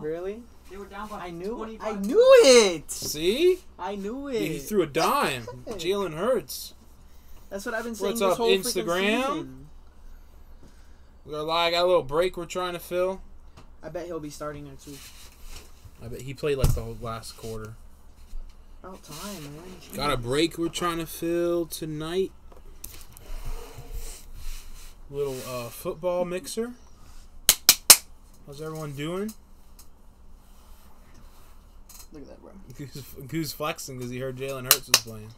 Really? They were down by I knew. 25 I knew it. See? I knew it. He threw a dime. Jalen Hurts. That's what I've been saying What's this up, whole freaking Instagram? season. We got a lot- got a little break we're trying to fill. I bet he'll be starting next week. I bet he played like the whole last quarter. About time, man. Got a break we're trying to fill tonight. Little uh, football mixer. How's everyone doing? Look at that, bro. Goose, Goose flexing because he heard Jalen Hurts was playing.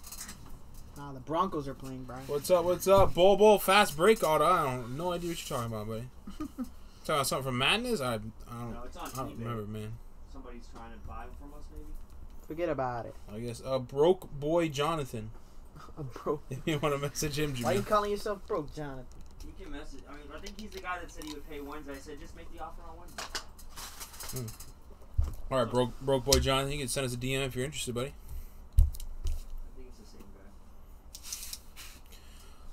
Nah, the Broncos are playing, bro. What's up? What's up? Bull Bull fast break auto. I don't no idea what you're talking about, buddy. talking about something from Madness? I I don't, No, it's on I don't eBay. remember, man. Somebody's trying to buy from us, maybe. Forget about it. I guess uh, broke boy Jonathan. I'm broke. If you want to message him, Why you calling yourself broke, Jonathan? You can message. I mean, I think he's the guy that said he would pay Wednesday. I said just make the offer on Wednesday. All right, broke broke boy Jonathan. You can send us a DM if you're interested, buddy. I think it's the same guy.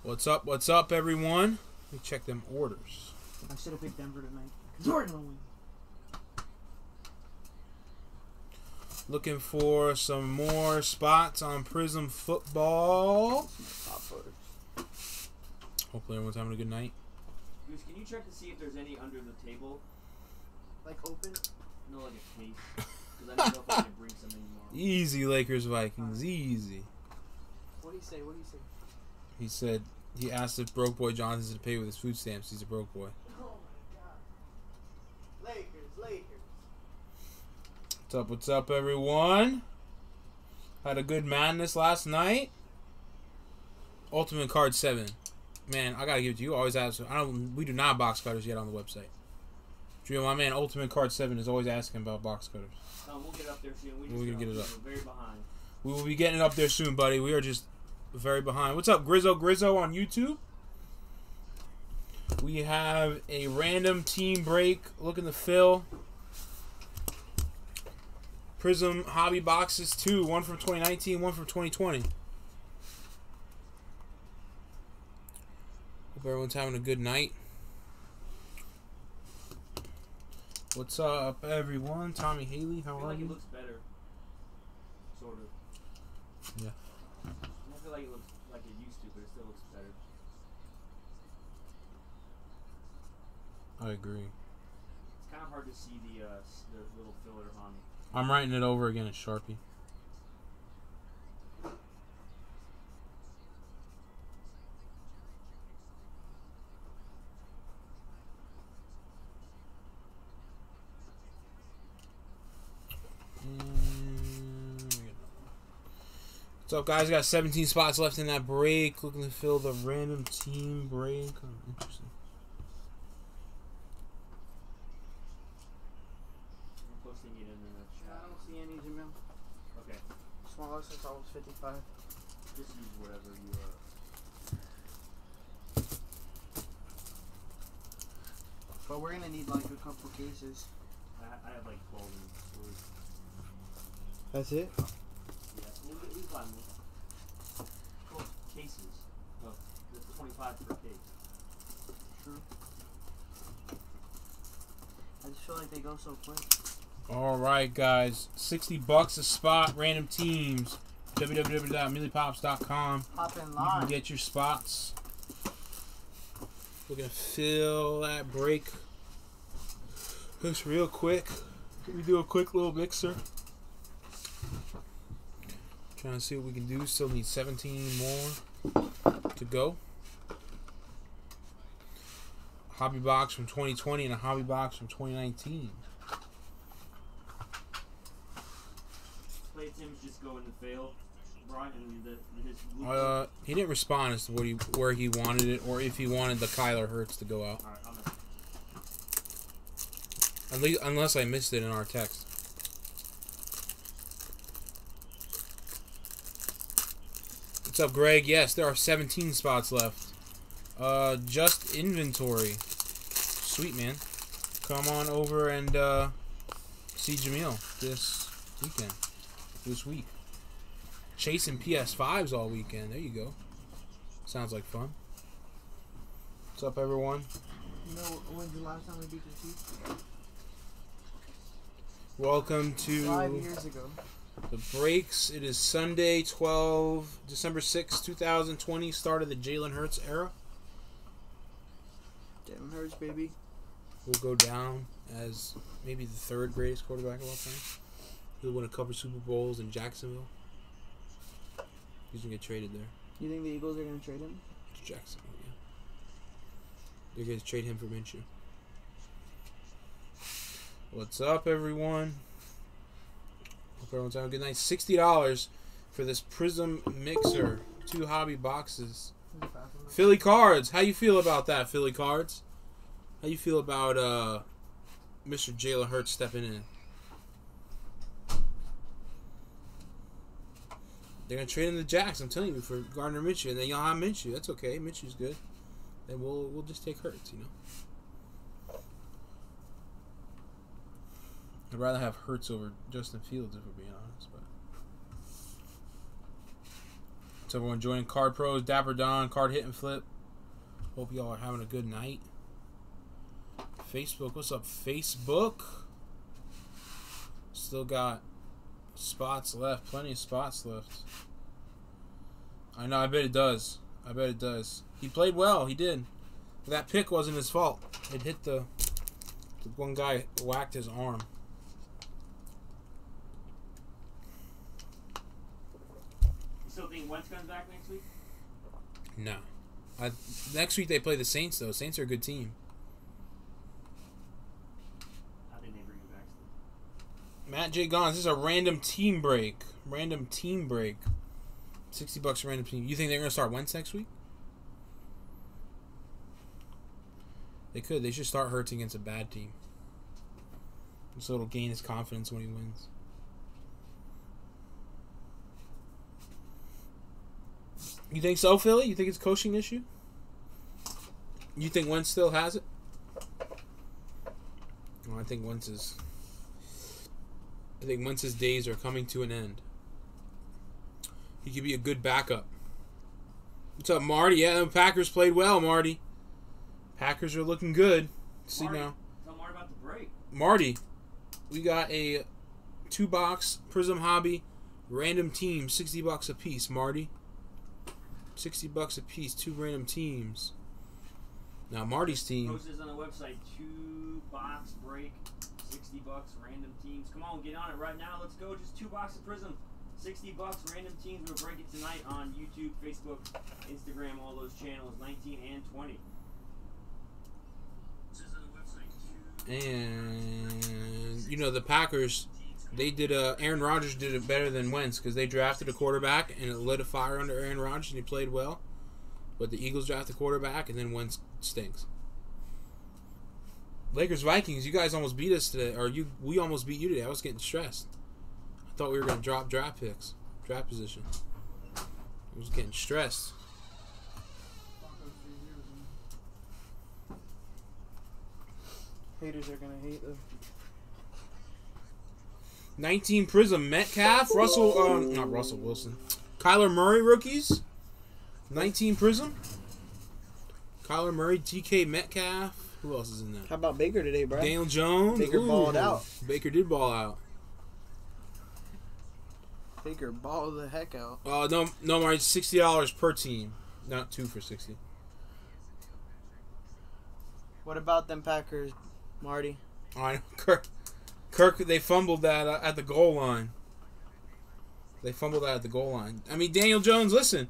What's up? What's up, everyone? Let me check them orders. I should have picked Denver tonight. Jordan will win. Looking for some more spots on Prizm Football. Hopefully, everyone's having a good night. Goose, can you check to see if there's any under the table? Like open. No, like a case. Because I don't know if I can bring some anymore. Easy, Lakers Vikings. Easy. What do you say? What do you say? He said he asked if broke boy Jonathan's to pay with his food stamps. He's a broke boy. Oh my god. Lakers, Lakers. What's up? What's up, everyone? Had a good madness last night. Ultimate Card Seven, man. I gotta give it to you. Always ask. I don't. We do not box cutters yet on the website. Drew, my man, Ultimate Card Seven is always asking about box cutters. No, we'll get it up there soon. We We're gonna get it up. We're very behind. We will be getting it up there soon, buddy. We are just very behind. What's up, Grizzo Grizzo on YouTube? We have a random team break looking to fill. Prizm hobby boxes two, one from 2019, one from 2020. Hope everyone's having a good night. What's up, everyone? Tommy Haley, I how feel are like it you? looks better. Sort of. Yeah. I don't feel like it looks like it used to, but it still looks better. I agree. It's kind of hard to see the uh, the little filler on. I'm writing it over again in Sharpie. What's up, guys? Got 17 spots left in that break. Looking to fill the random team break. Oh, interesting. I'm posting it in the I don't see any Jamil. Okay, Smallest since I was 55. just use whatever you. Uh, But we're gonna need like a couple cases. I, I have like 12 in storage. That's it? Yeah, we'll, get- we'll buy more. Cases. Oh, that's 25 per case. True. I just feel like they go so quick. All right, guys. 60 bucks a spot, random teams. Hop in You can get your spots. We're going to fill that break just real quick. Can we do a quick little mixer? Trying to see what we can do. Still need 17 more to go. Hobby box from 2020 and a hobby box from 2019. Play Tim's just going to fail. Brian and the, his. Uh, he didn't respond as to what he, where he wanted it or if he wanted the Kyler Hurts to go out. Alright, I'm. At least, unless I missed it in our text. What's up, Greg? Yes, there are 17 spots left. Uh, just inventory. Sweet, man. Come on over and uh, see Jamil this weekend. This week. Chasing PS5s all weekend. There you go. Sounds like fun. What's up, everyone? You know when's the last time we beat the Chiefs? Welcome to... Five years ago. The breaks. It is Sunday, 12 December 6, 2020, start of the Jalen Hurts era. Jalen Hurts, baby. Will go down as maybe the third greatest quarterback of all time. He'll win a couple Super Bowls in Jacksonville. He's gonna get traded there You think the Eagles are gonna trade him? to Jacksonville. Yeah, they're gonna trade him for Minshew. What's up, everyone? Hope everyone's having a good night. Sixty dollars for this Prizm mixer, two hobby boxes. Philly Cards, how you feel about that, Philly Cards? How you feel about uh, Mr. Jalen Hurts stepping in? They're gonna trade him the Jacks. I'm telling you for Gardner Minshew, and then y'all have Minshew. That's okay. Minshew's good. Then we'll we'll just take Hurts. You know. I'd rather have Hurts over Justin Fields if we're being honest. But so everyone joining Card Pros, Dapper Don, Card Hit and Flip. Hope y'all are having a good night. Facebook, what's up, Facebook? Still got spots left, plenty of spots left. I know, I bet it does. I bet it does. He played well, he did. That pick wasn't his fault. It hit the, the one guy whacked his arm. Still think Wentz comes back next week? No. I, next week they play the Saints though. Saints are a good team. I think they bring him back. Still. Matt J. Gons, this is a random team break. Random team break. 60 bucks a random team. You think they're going to start Wentz next week? They could. They should start Hurts against a bad team. So it'll gain his confidence when he wins. You think so, Philly? You think it's a coaching issue? You think Wentz still has it? Well, I think Wentz is. I think Wentz's days are coming to an end. He could be a good backup. What's up, Marty? Yeah, the Packers played well, Marty. Packers are looking good. See Marty, now, Tell Marty about the break. Marty, we got a two box Prizm Hobby random team, sixty bucks a piece. Marty, sixty bucks a piece, two random teams. Now Marty's team. Post this on the website. Two box break, sixty bucks, random teams. Come on, get on it right now. Let's go. Just two boxes of Prizm, sixty bucks, random teams. We'll break it tonight on YouTube, Facebook, Instagram, all those channels, nineteen and twenty. This is on the website. Two And you know the Packers, they did. Aaron Rodgers did it better than Wentz because they drafted a quarterback and it lit a fire under Aaron Rodgers and he played well. But the Eagles drafted a quarterback and then Wentz stinks. Lakers Vikings, you guys almost beat us today, or you we almost beat you today. I was getting stressed. I thought we were gonna drop draft picks, draft position. I was getting stressed. Haters are gonna hate them. 19 Prizm Metcalf, Russell, um, not Russell Wilson, Kyler Murray rookies. 19 Prizm. Kyler Murray, DK Metcalf. Who else is in that? How about Baker today, bro? Daniel Jones. Baker Ooh. balled out. Baker did ball out. Baker balled the heck out. Uh, no, no, Marty, sixty dollars per team, not two for sixty. What about them Packers, Marty? I know, Kirk. Kirk, they fumbled that uh, at the goal line. They fumbled that at the goal line. I mean, Daniel Jones. Listen,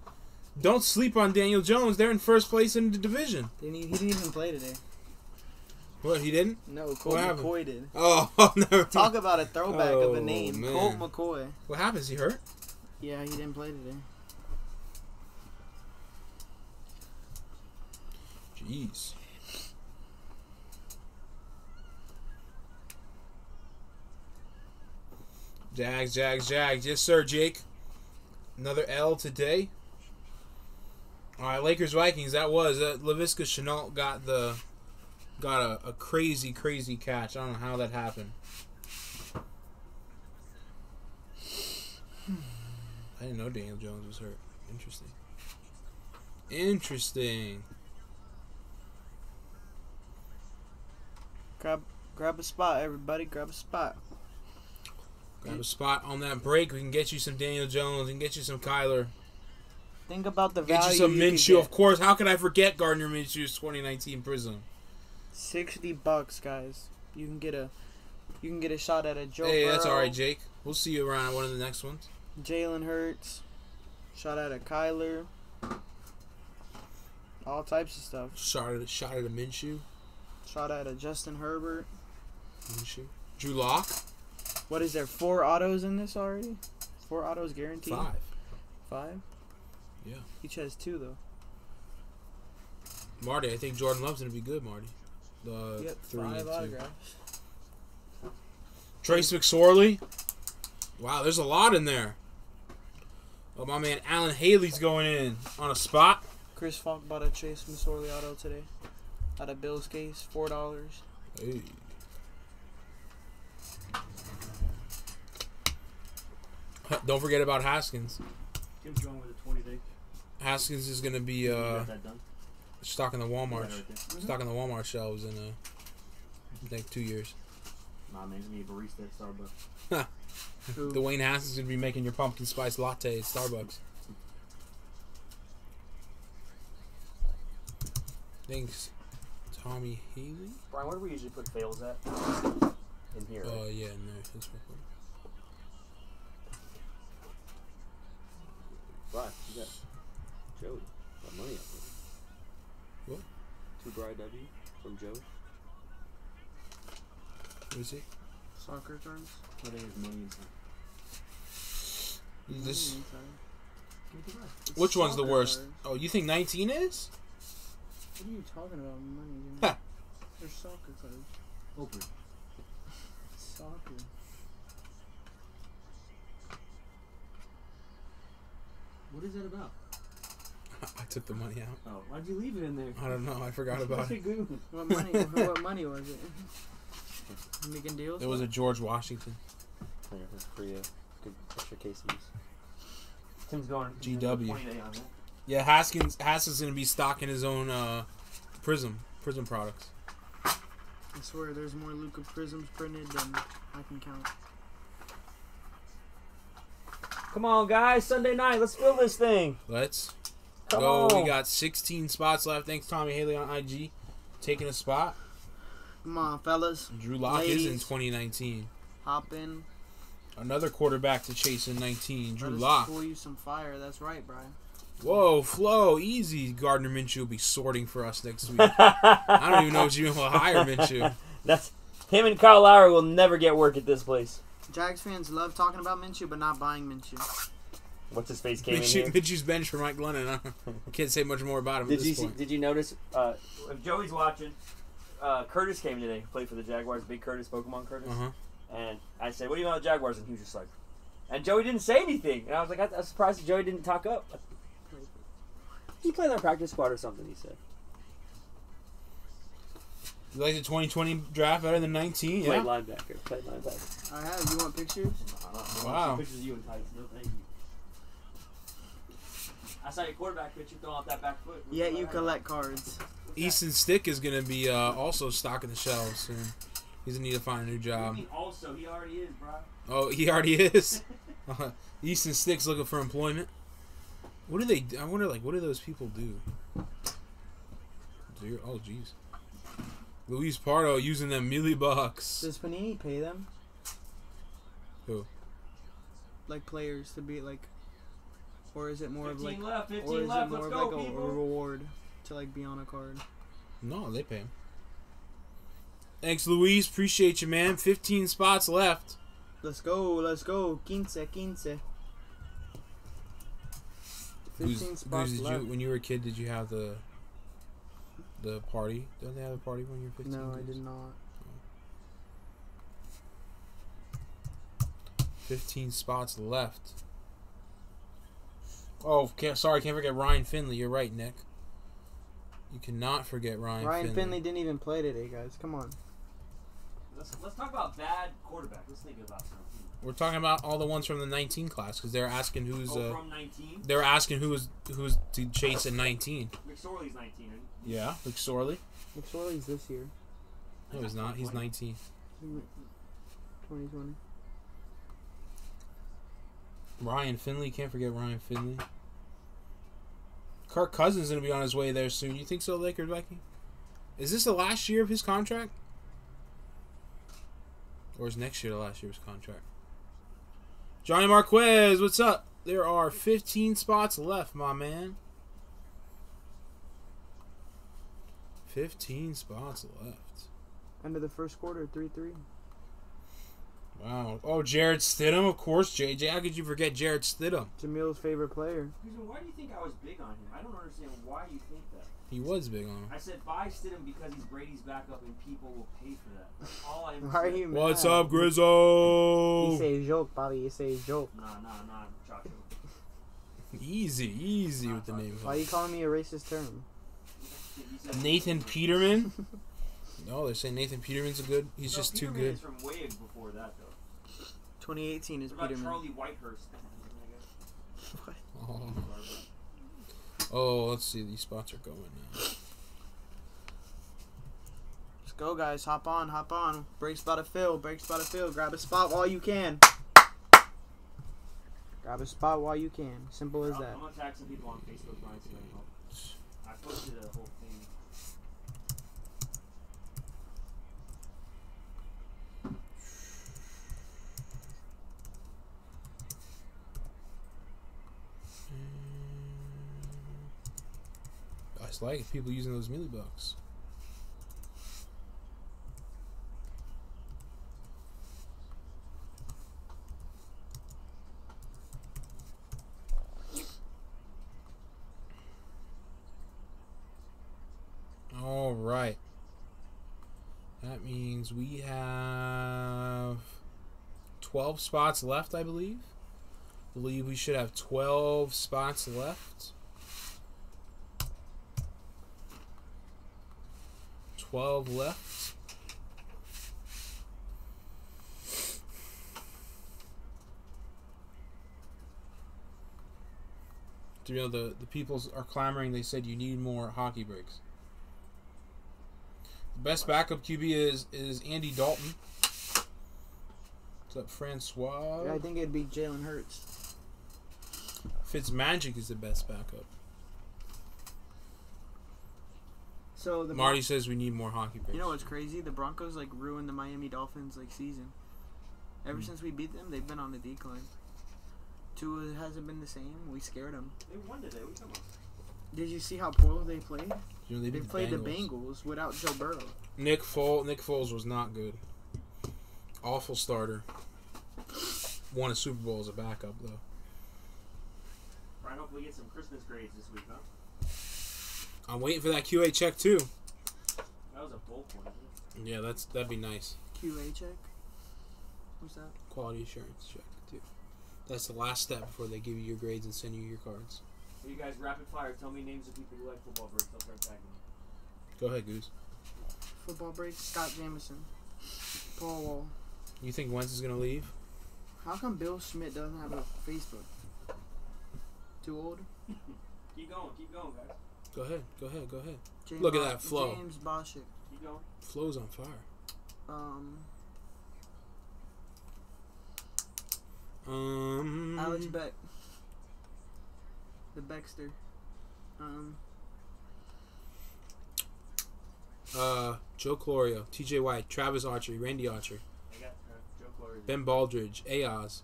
don't sleep on Daniel Jones. They're in first place in the division. Didn't he, he didn't even play today. What he didn't? No, Colt happened? McCoy did. Oh, never. Talk about a throwback of Oh, a name, man. Colt McCoy. What happens? He hurt? Yeah, he didn't play today. Jeez. Jags, Jags, Jags. Yes, sir, Jake. Another L today. All right, Lakers, Vikings. That was uh, Laviska Shenault got the got a, a crazy, crazy catch. I don't know how that happened. I didn't know Daniel Jones was hurt. Interesting. Interesting. Grab, grab a spot, everybody. Grab a spot. Grab a spot on that break. We can get you some Daniel Jones. We can get you some Kyler. Think about the Get value. you some you Minshew. get. Of course. How could I forget Gardner Minshew's 2019 Prizm? Sixty bucks, guys. You can get a, you can get a shot at a Joe hey, that's all right, Jake. We'll see you around one of the next ones. Jalen Hurts, shot at a Kyler. All types of stuff. Shot at, shot at a Minshew. Shot at a Justin Herbert. Minshew. Drew Lock. What is there? Four autos in this already? Four autos guaranteed. Five. Five? Yeah. Each has two though. Marty, I think Jordan Love's gonna be good, Marty. The Yep, three five autographs. Trace McSorley. Wow, there's a lot in there. Oh, my man Alan Haley's going in on a spot. Chris Falk bought a Chase McSorley auto today. Out of Bill's case, four dollars. Hey. Don't forget about Haskins. Tim's going with a 20 day. Haskins is gonna be uh got that done? stocking the Walmart Got it right stocking the Walmart shelves in uh I think two years. Nah, man, he's gonna be a barista at Starbucks. Who? Dwayne Haskins is gonna be making your pumpkin spice latte at Starbucks. Thanks, Tommy Haley. Brian, where do we usually put fails at? In here. Oh right? yeah, no, that's right. You got Joey. Got money up there. What? Two Bri W from Joey. What is it? Soccer terms? I think his money inside. This. It's Which one's the worst? Oh, you think 19 is? What are you talking about? Money. dude? Ha. They're soccer cards. Open. Soccer. What is that about? I took the money out. Oh, why'd you leave it in there? I don't know. I forgot about it. What money? what money was it? Making deals. It was a George Washington. Here, that's free. Uh, good extra case. Tim's going. GW. on. Yeah, Haskins Haskins gonna be stocking his own uh, Prizm Prizm products. I swear, there's more Luka Prizms printed than I can count. Come on, guys. Sunday night. Let's fill this thing. Let's Come go. on. We got 16 spots left. Thanks Tommy Haley on IG taking a spot. Come on, fellas, Drew Lock is in 2019. hop in. Another quarterback to chase in 19. Drew Let us Lock. pull you some fire. That's right, Brian. Whoa, Flo, easy. Gardner Minshew will be sorting for us next week. I don't even know what you mean will hire Minshew. That's him and Kyle Lowry will never get work at this place. Jags fans love talking about Minshew, but not buying Minshew. What's his face came in here? Minshew's bench for Mike Glennon. I can't say much more about him Did at you this see, point. did you notice? Uh, if Joey's watching, uh, Curtis came today. Played for the Jaguars. Big Curtis, Pokemon Curtis. Uh-huh. And I said, "What do you know about Jaguars?" And he was just like, and Joey didn't say anything. And I was like, I, I was surprised that Joey didn't talk up. He played on the practice squad or something. He said, You like the 2020 draft better than 19? "Played Yeah. linebacker. Played linebacker." I have. You want pictures? Wow. Pictures of you in tights. No, thank you. I saw your quarterback picture throwing off that back foot. What's Yeah, you about? collect cards. What's that? Easton Stick is going to be uh, also stocking the shelves soon. He's going to need to find a new What do you job. mean also, he already is, bro. Oh, he already is. Uh, Easton Stick's looking for employment. What do they? I wonder, like, what do those people do? Zero- Oh, jeez. Luis Pardo using them mealy bucks. Does Panini pay them? Who? Like players to be like, or is it more of like, left, or 15 is it more of go, like a, a reward to like be on a card? No, they pay him. Thanks, Luis. Appreciate you, man. 15 spots left. Let's go, let's go. Quince, quince. Who's- 15 who's spots did left. you, when you were a kid, did you have the the party? Don't they have a party when you're 15? No, I did not. 15 spots left. Oh, can't, sorry, can't forget Ryan Finley. You're right, Nick. You cannot forget Ryan, Ryan Finley. Finley didn't even play today, guys. Come on. Let's, let's talk about bad quarterback. Let's think about something. We're talking about all the ones from the 19 class because they're asking who's oh, uh, from 19. they're asking who was who's to chase at 19. McSorley's 19. Yeah, like Sorley. McSorley's this year. No, he's not. He's 19. 2020. Ryan Finley, can't forget Ryan Finley. Kirk Cousins is gonna be on his way there soon. You think so, Lakers Viking? Is this the last year of his contract? Or is next year the last year of his contract? Johnny Marquez, what's up? There are 15 spots left, my man. 15 spots left. End of the first quarter, three three. Wow. Oh, Jarrett Stidham, of course, JJ. How could you forget Jarrett Stidham? Jamil's favorite player. Reason, Why do you think I was big on him? I don't understand why you think that. He was big on him. I said buy Stidham because he's Brady's backup and people will pay for that. That's all I ever Why are said. you What's up, Grizzle? You say joke, Bobby. You say joke. Nah, nah, nah, Chacho. Easy, easy with the name. Why are you calling me a racist term? You said- Nathan Peterman. No, they're saying Nathan Peterman's a good. He's No, just too good. Is from way before that though. 2018 is What about Peterman. Charlie Whitehurst? Oh. oh, let's see. These spots are going now. Let's go, guys. Hop on, hop on. Break spot of fill. Break spot of fill. Grab a spot while you can. Grab a spot while you can. Simple as I'm that. gonna tag some people on Facebook tonight so they know. I posted a whole thing. I like people using those mealy bucks. All right. That means we have 12 spots left, I believe. believe we should have 12 spots left. 12 left. Do you know the the people are clamoring? They said you need more hockey breaks. The best backup QB is is Andy Dalton. What's up, Francois? Yeah, I think it'd be Jalen Hurts. Fitzmagic is the best backup. So the Marty says we need more hockey breaks. You know what's crazy? The Broncos like ruined the Miami Dolphins like season. Ever Hmm. since we beat them, they've been on the decline. Tua hasn't been the same. We scared them. They won today. We you talking about? Did you see how poorly they played? You know, they They beat played the Bengals. Bengals without Joe Burrow. Nick Foles. Nick Foles was not good. Awful starter. Won a Super Bowl as a backup though. Brian, hopefully get some Christmas grades this week, huh? I'm waiting for that QA check too. That was a bulk one. Yeah, that's that'd be nice. QA check. What's that? Quality assurance check too. That's the last step before they give you your grades and send you your cards. it? So you guys rapid fire. Tell me names of people who like football breaks. I'll start tagging. Go ahead, Goose. Football break. Scott Jamison. Paul Wall. You think Wentz is gonna leave? How come Bill Schmidt doesn't have a Facebook? Too old. Keep going. Keep going, guys. Go ahead. Go ahead. Go ahead. James Look at that flow. James Boschik. Flow's on fire. Um, Um. Alex Beck. The Baxter. Um, Uh, Joe Clorio, T.J. White, Travis Archer, Randy Archer, I got uh, Joe Glory. Ben Baldridge, Aoz,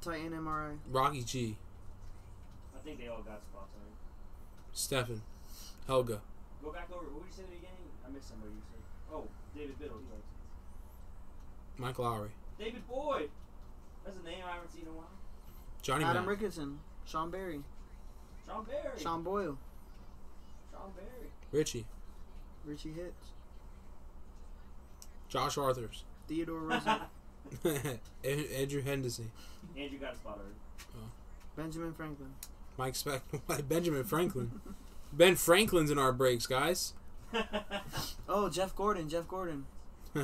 Titan MRI. Rocky G, I think they all got spots already. Stefan, Helga, Go back over. What did you say at the beginning? I missed somebody. You said. Oh, David Biddle. He likes it. Mike Lowry, David Boyd. That's a name I haven't seen in a while. Johnny Adam Mack, Ricketson. Sean Barry. Sean Barry. Sean Boyle. Sean Barry. Richie, Richie Hitz. Josh Arthurs, Theodore Roosevelt. Andrew Henderson, Andrew got a spot already. Oh. Benjamin Franklin. Mike Speck, Benjamin Franklin. Ben Franklin's in our breaks, guys. Oh, Jeff Gordon. Jeff Gordon.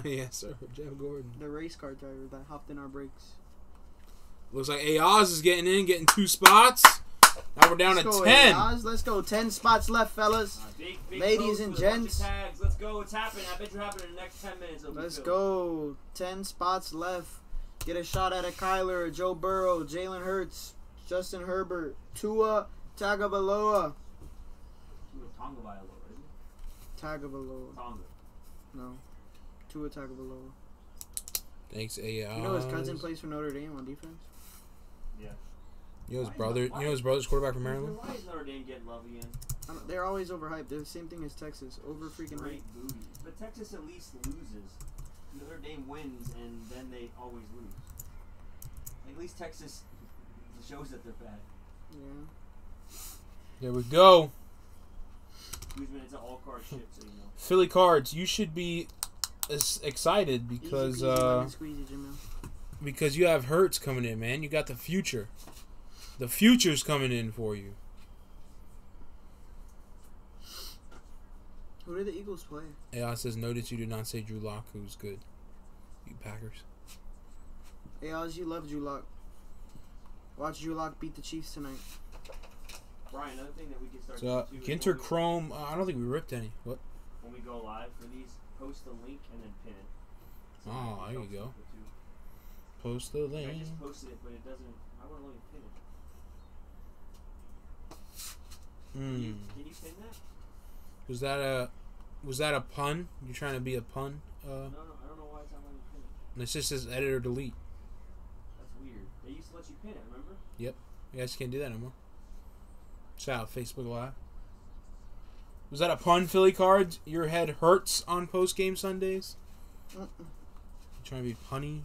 yes, sir. Jeff Gordon. The race car driver that hopped in our brakes. Looks like Ayaz is getting in, getting two spots. Now we're down Let's to go, 10. Oz. Let's go. 10 spots left, fellas. Uh, big, big Ladies and with a bunch of gents. Tags. Let's go. It's happening. I bet you're happening in the next 10 minutes. It'll Let's filled. go. 10 spots left. Get a shot at a Kyler, Joe Burrow, Jalen Hurts, Justin Herbert, Tua Tagovailoa. Tonga Viola, isn't it? Tagovailoa. Tonga. No. Tua Tagovailoa. Thanks, AI. Uh, you know his cousin plays for Notre Dame on defense? Yeah. You know his Why brother. that- You know his brother's quarterback from Maryland. Why is Notre Dame getting love again? They're always overhyped. They're the same thing as Texas. Over freaking. Great booty. But Texas at least loses. Notre Dame wins, and then they always lose. At least Texas shows that they're bad. Yeah. There we go. Guzman, it's an all card ship, so you know. Philly Cards. You should be as excited because Easy peasy, uh squeezy, because you have Hurts coming in, man. You got the future. The future's coming in for you. Who did the Eagles play? AI says notice you did not say Drew Lock, who's good. You Packers. Hey, Oz, you love Drew Lock. Watch Drew Lock beat the Chiefs tonight. Brian, another thing that we can start So doing Ginter Chrome. Uh, I don't think we ripped any. What? when we go live for these, post the link and then pin it. So Oh, there you go. Post the link. I just posted it, but it doesn't. I want to let me pin it. Can, you, Hmm. can you pin that? Was that a was that a pun? You trying to be a pun? Uh, No, no, I don't know why it's not letting pin it. it just says edit or delete. That's weird. They used to let you pin it, remember? Yep. You guys can't do that anymore. Shout out Facebook Live. Was that a pun, Philly cards? Your head hurts on post game Sundays. Mm-mm. Trying to be punny?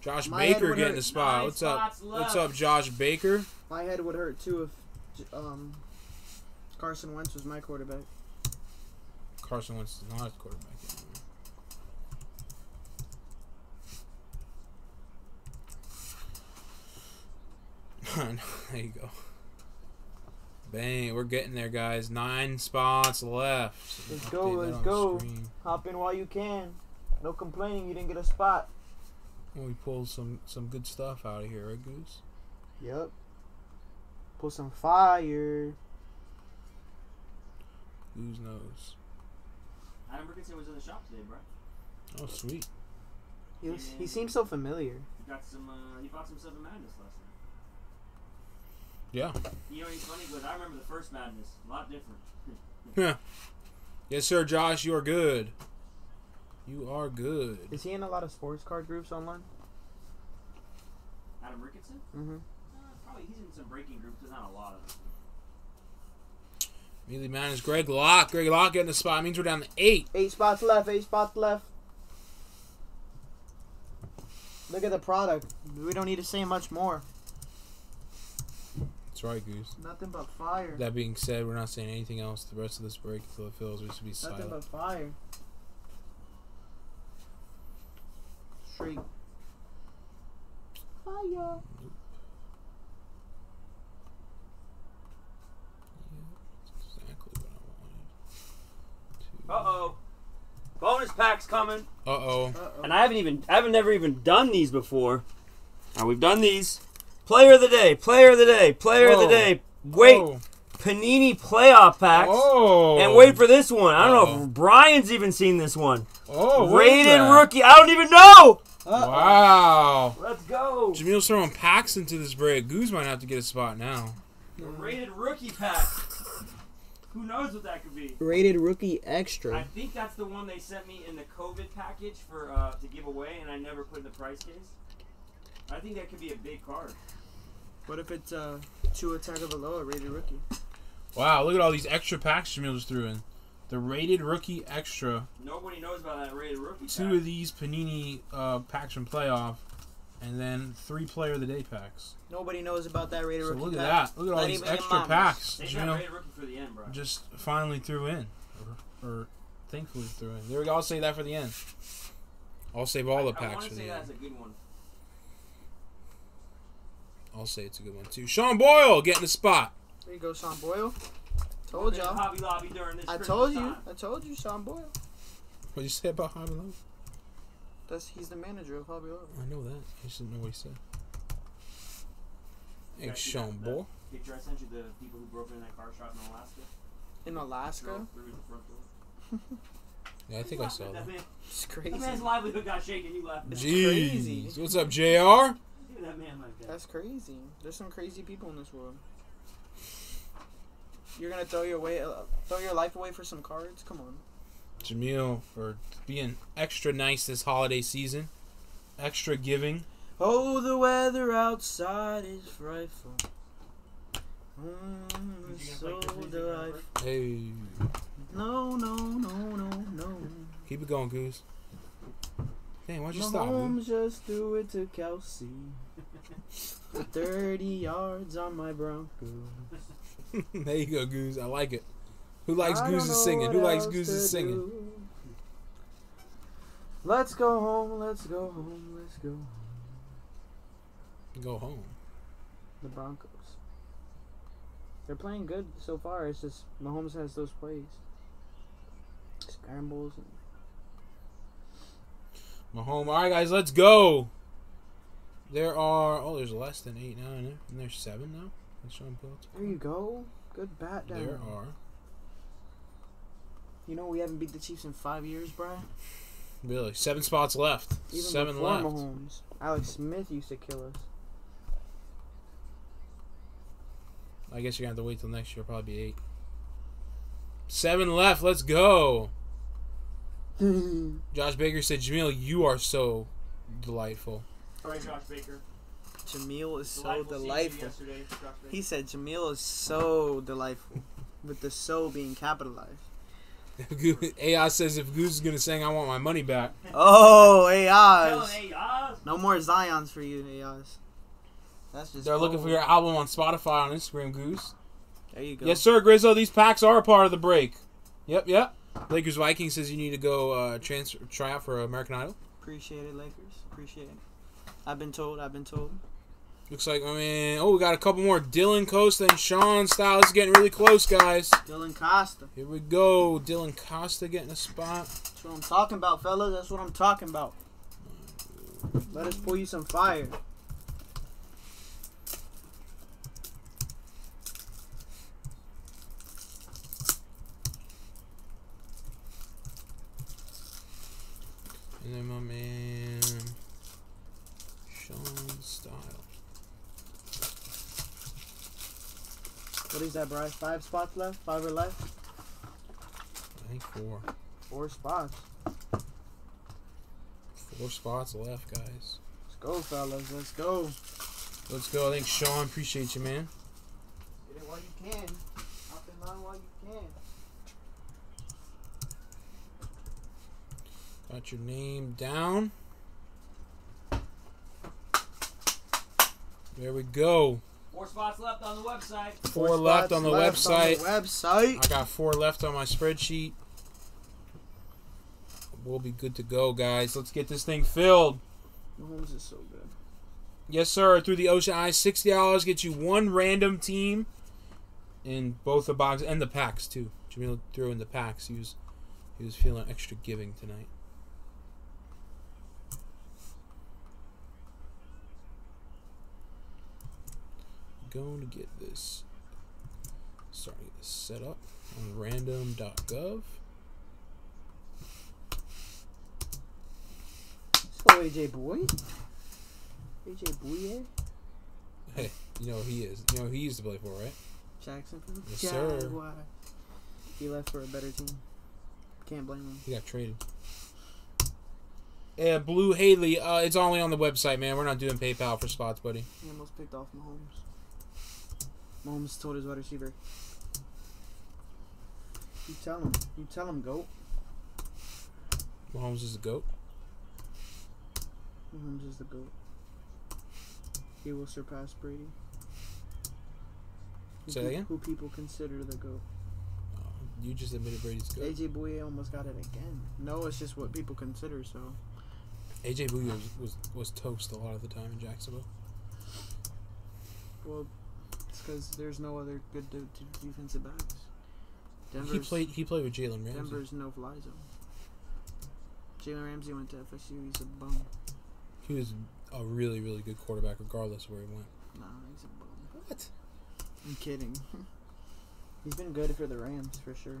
Josh My Baker getting hurt. the spot. Nine What's up? spots What's up, Josh Baker? My head would hurt too if um, Carson Wentz was my quarterback. Carson Wentz is not a quarterback anymore. there you go. Bang, we're getting there, guys. Nine spots left. Let's go, let's go. screen. Hop in while you can. No complaining, you didn't get a spot. We pulled some some good stuff out of here, right, Goose? Yep. Pull some fire. Goose knows. Adam Rickinson was in the shop today, bro. Oh, sweet. He, was, he seems so familiar. He got some. Uh, he bought some Seven Madness last night. Yeah. You know, he's funny, but I remember the first Madness. A lot different. Yes, sir, Josh. You are good. You are good. Is he in a lot of sports card groups online? Adam Rickinson? Mm-hmm. Uh, probably. He's in some breaking groups, but not a lot of them. Immediately man is Greg Lock. Greg Lock getting the spot. means we're down to eight. Eight spots left. Eight spots left. Look at the product. We don't need to say much more. That's right, Goose. Nothing but fire. That being said, we're not saying anything else the rest of this break until it fills. We should be Nothing silent. but fire. Straight. Fire. That's exactly what I Uh oh. Bonus packs coming. Uh oh. Uh-oh. And I haven't even, I haven't never even done these before. Now we've done these. Player of the day, player of the day, player of the Oh. day. Wait, Oh. Panini playoff packs. Oh. And wait for this one. I don't know Uh-oh. if Brian's even seen this one. Oh. Rated rookie. I don't even know. Uh-oh. Wow. Let's go. Jamil's throwing packs into this break. Goose might have to get a spot now. A rated rookie pack. Who knows what that could be? Rated rookie extra. I think that's the one they sent me in the COVID package for uh, to give away, and I never put in the price case. I think that could be a big card. What if it's uh, Tua Tagovailoa, rated rookie? Wow, look at all these extra packs Jamil just threw in. The rated rookie extra. Nobody knows about that rated rookie Two pack. of these Panini uh, packs from playoff, and then three player of the day packs. Nobody knows about that rated So rookie look at pack. that. Look at all these extra packs. Save that Jamil rated rookie for the end, bro. just finally threw in, or, or thankfully threw in. There we go. I'll save that for the end. I'll save all the I, I packs want for to say the that's end. a good one. I'll say it's a good one too. Sean Boyle getting the spot. There you go, Sean Boyle. Told y'all. Hobby Lobby during this I told you. time. I told you, Sean Boyle. What did you say about Hobby Lobby? That's he's the manager of Hobby Lobby. I know that. I just didn't know what he said. Hey, Sean that- Boyle. that Picture I sent you the people who broke in that car shop in Alaska. In Alaska. Drove through the front door. Yeah, I think I saw that. that. Man, It's that crazy. man's livelihood got shaken. You left. It's Jeez. crazy. What's up, JR? Do that man like that. That's crazy. There's some crazy people in this world. You're gonna throw your way, uh, throw your life away for some cards? Come on. Jamil for being extra nice this holiday season. Extra giving. Oh, the weather outside is frightful. Mm, it's so play Christmas music on delightful. Hey. No, no, no, no, no. Keep it going, Goose. Dang, why'd you stop? dude? Mahomes just threw it to Kelce. With 30 yards on my Broncos. there you go, Goose. I like it. Who likes I Goose's singing? Who likes Goose's singing? do. Let's go home, let's go home, let's go. home. Go home. The Broncos. They're playing good so far. It's just Mahomes has those plays. Scrambles. And Mahomes. All right, guys, let's go. There are oh, there's less than eight now, and there's seven now. That's Sean Phillips. there you go. Good bat down. There are You know we haven't beat the Chiefs in five years, Brian. really seven spots left. Even seven left. Mahomes. Alex Smith used to kill us. I guess you're gonna have to wait till next year. Probably be eight. Seven left. Let's go. Josh Baker said, "Jamil, you are so delightful." All right, Josh Baker. Jamil is so seeing you delightful. Yesterday, He said Jamil is so delightful, with the "so" being capitalized. AI says if Goose is gonna sing, I want my money back. Oh, Telling AIs. No more Zions for you, AIs. That's just. They're looking for your album on Spotify on Instagram, Goose. There you go. Yes, sir, Grizzo. These packs are a part of the break. Yep, yep. Lakers Viking says you need to go uh, transfer try out for American Idol. Appreciate it, Lakers. Appreciate it. I've been told. I've been told. Looks like I mean, oh, we got a couple more. Dylan Costa and Sean Styles getting really close, guys. Dylan Costa. Here we go. Dylan Costa getting a spot. That's what I'm talking about, fellas. That's what I'm talking about. Let us pull you some fire. And then my man Sean Style. What is that, Bryce? Five spots left? Five or left? I think four. Four spots. Four spots left, guys. Let's go, fellas. Let's go. Let's go. I think Sean, appreciate you, man. Get it while you can. Up in line while you can. Got your name down. There we go. Four spots left on the website. Four left spots on the left website. On the website. I got four left on my spreadsheet. We'll be good to go, guys. Let's get this thing filled. Mahomes is so good. Yes, sir. Through the Ocean Eyes, sixty dollars gets you one random team in both the boxes and the packs too. Jamil threw in the packs. He was he was feeling extra giving tonight. Going to get this. Starting this set up on random.gov. So AJ Boy. AJ Bouye. Hey, you know who he is. You know who he used to play for, right? Jacksonville. Yes, sir. Jaguar. He left for a better team. Can't blame him. He got traded. Yeah, Blue Haley. Uh, it's only on the website, man. We're not doing PayPal for spots, buddy. He almost picked off Mahomes. Mahomes told his wide receiver. You tell him. You tell him, goat. Mahomes is the goat. Mahomes is the goat. He will surpass Brady. Who Say that pe- again? Who people consider the goat. Uh, you just admitted Brady's goat. AJ Bouye almost got it again. No, it's just what people consider. So AJ Bouye was, was was toast a lot of the time in Jacksonville. well, because there's no other good de- de- defensive backs. Denver's, He played he played with Jalen Ramsey. Denver's no fly zone. Jalen Ramsey went to FSU. He's a bum. He was a really really good quarterback, regardless of where he went. Nah, he's a bum. What? I'm kidding. He's been good for the Rams for sure.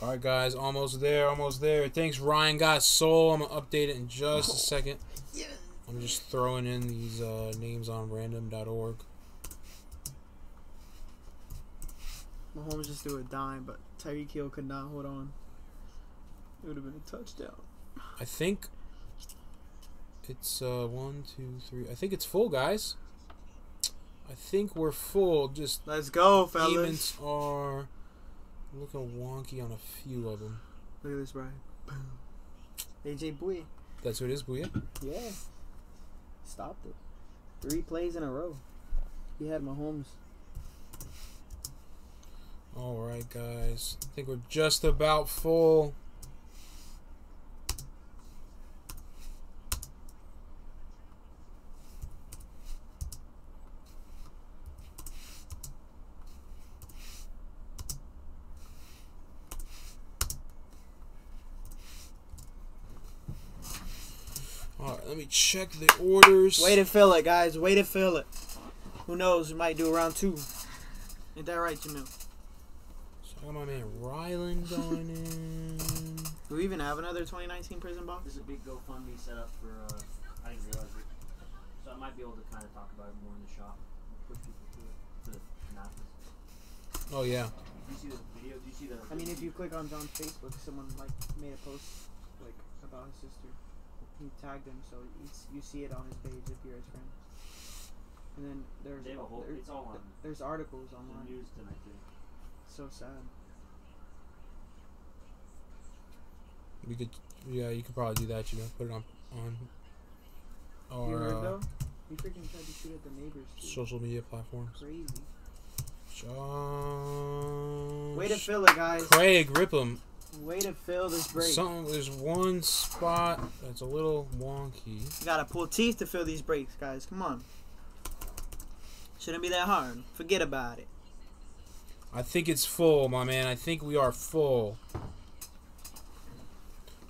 All right, guys, almost there, almost there. Thanks, Ryan. Got soul. I'm gonna update it in just a second. I'm just throwing in these uh, names on random.org. Mahomes just threw a dime, but Tyreek Hill could not hold on. It would have been a touchdown. I think it's uh, one, two, three. I think it's full, guys. I think we're full. Just Let's go, fellas. payments are looking wonky on a few of them. Look at this, Brian. Boom. AJ Bouye. That's who it is, Booyah. Yeah. Stopped it. Three plays in a row. He had Mahomes. All right, guys. I think we're just about full. All right, let me check the orders. Way to fill it, guys. Way to fill it. Who knows? We might do round two. Ain't that right, Jamil? So I got my man Ryland going in. Do we even have another 2019 Prizm box? There's a big GoFundMe set up for. Uh, I didn't realize it. So I might be able to kind of talk about it more in the shop. Push people to it. To the analysis. Oh yeah. Do you see the video? Do you see the? I mean, if you click on John's Facebook, someone like made a post like about his sister. He tagged him, so you, you see it on his page if you're his friend. And then there's They have a whole. there- It's all on there's articles online. the news tonight too. So sad. We could, yeah, you could probably do that. You know, put it on on you heard our uh, though? He freaking tried to shoot at the neighbors. Too. social media platforms. Crazy. Josh, Way to fill it, guys. Craig rip Ripham. Way to fill this break. Something. There's one spot that's a little wonky. You gotta pull teeth to fill these breaks, guys. Come on. Shouldn't be that hard. Forget about it. I think it's full, my man. I think we are full.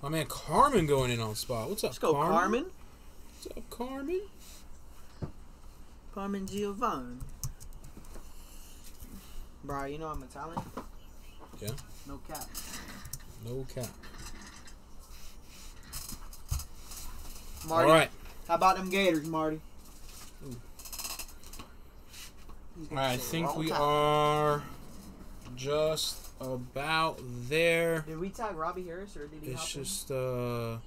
My man Carmen going in on spot. What's up, Let's go, Carmen. What's up, Carmen? Carmen Giovanni. Bro, you know I'm Italian? Yeah. No cap. No cap. Marty, All right. how about them Gators, Marty? Ooh. He's All gonna right. I think we are just about there. Did we tag Robbie Harris or did he It's hop in? just uh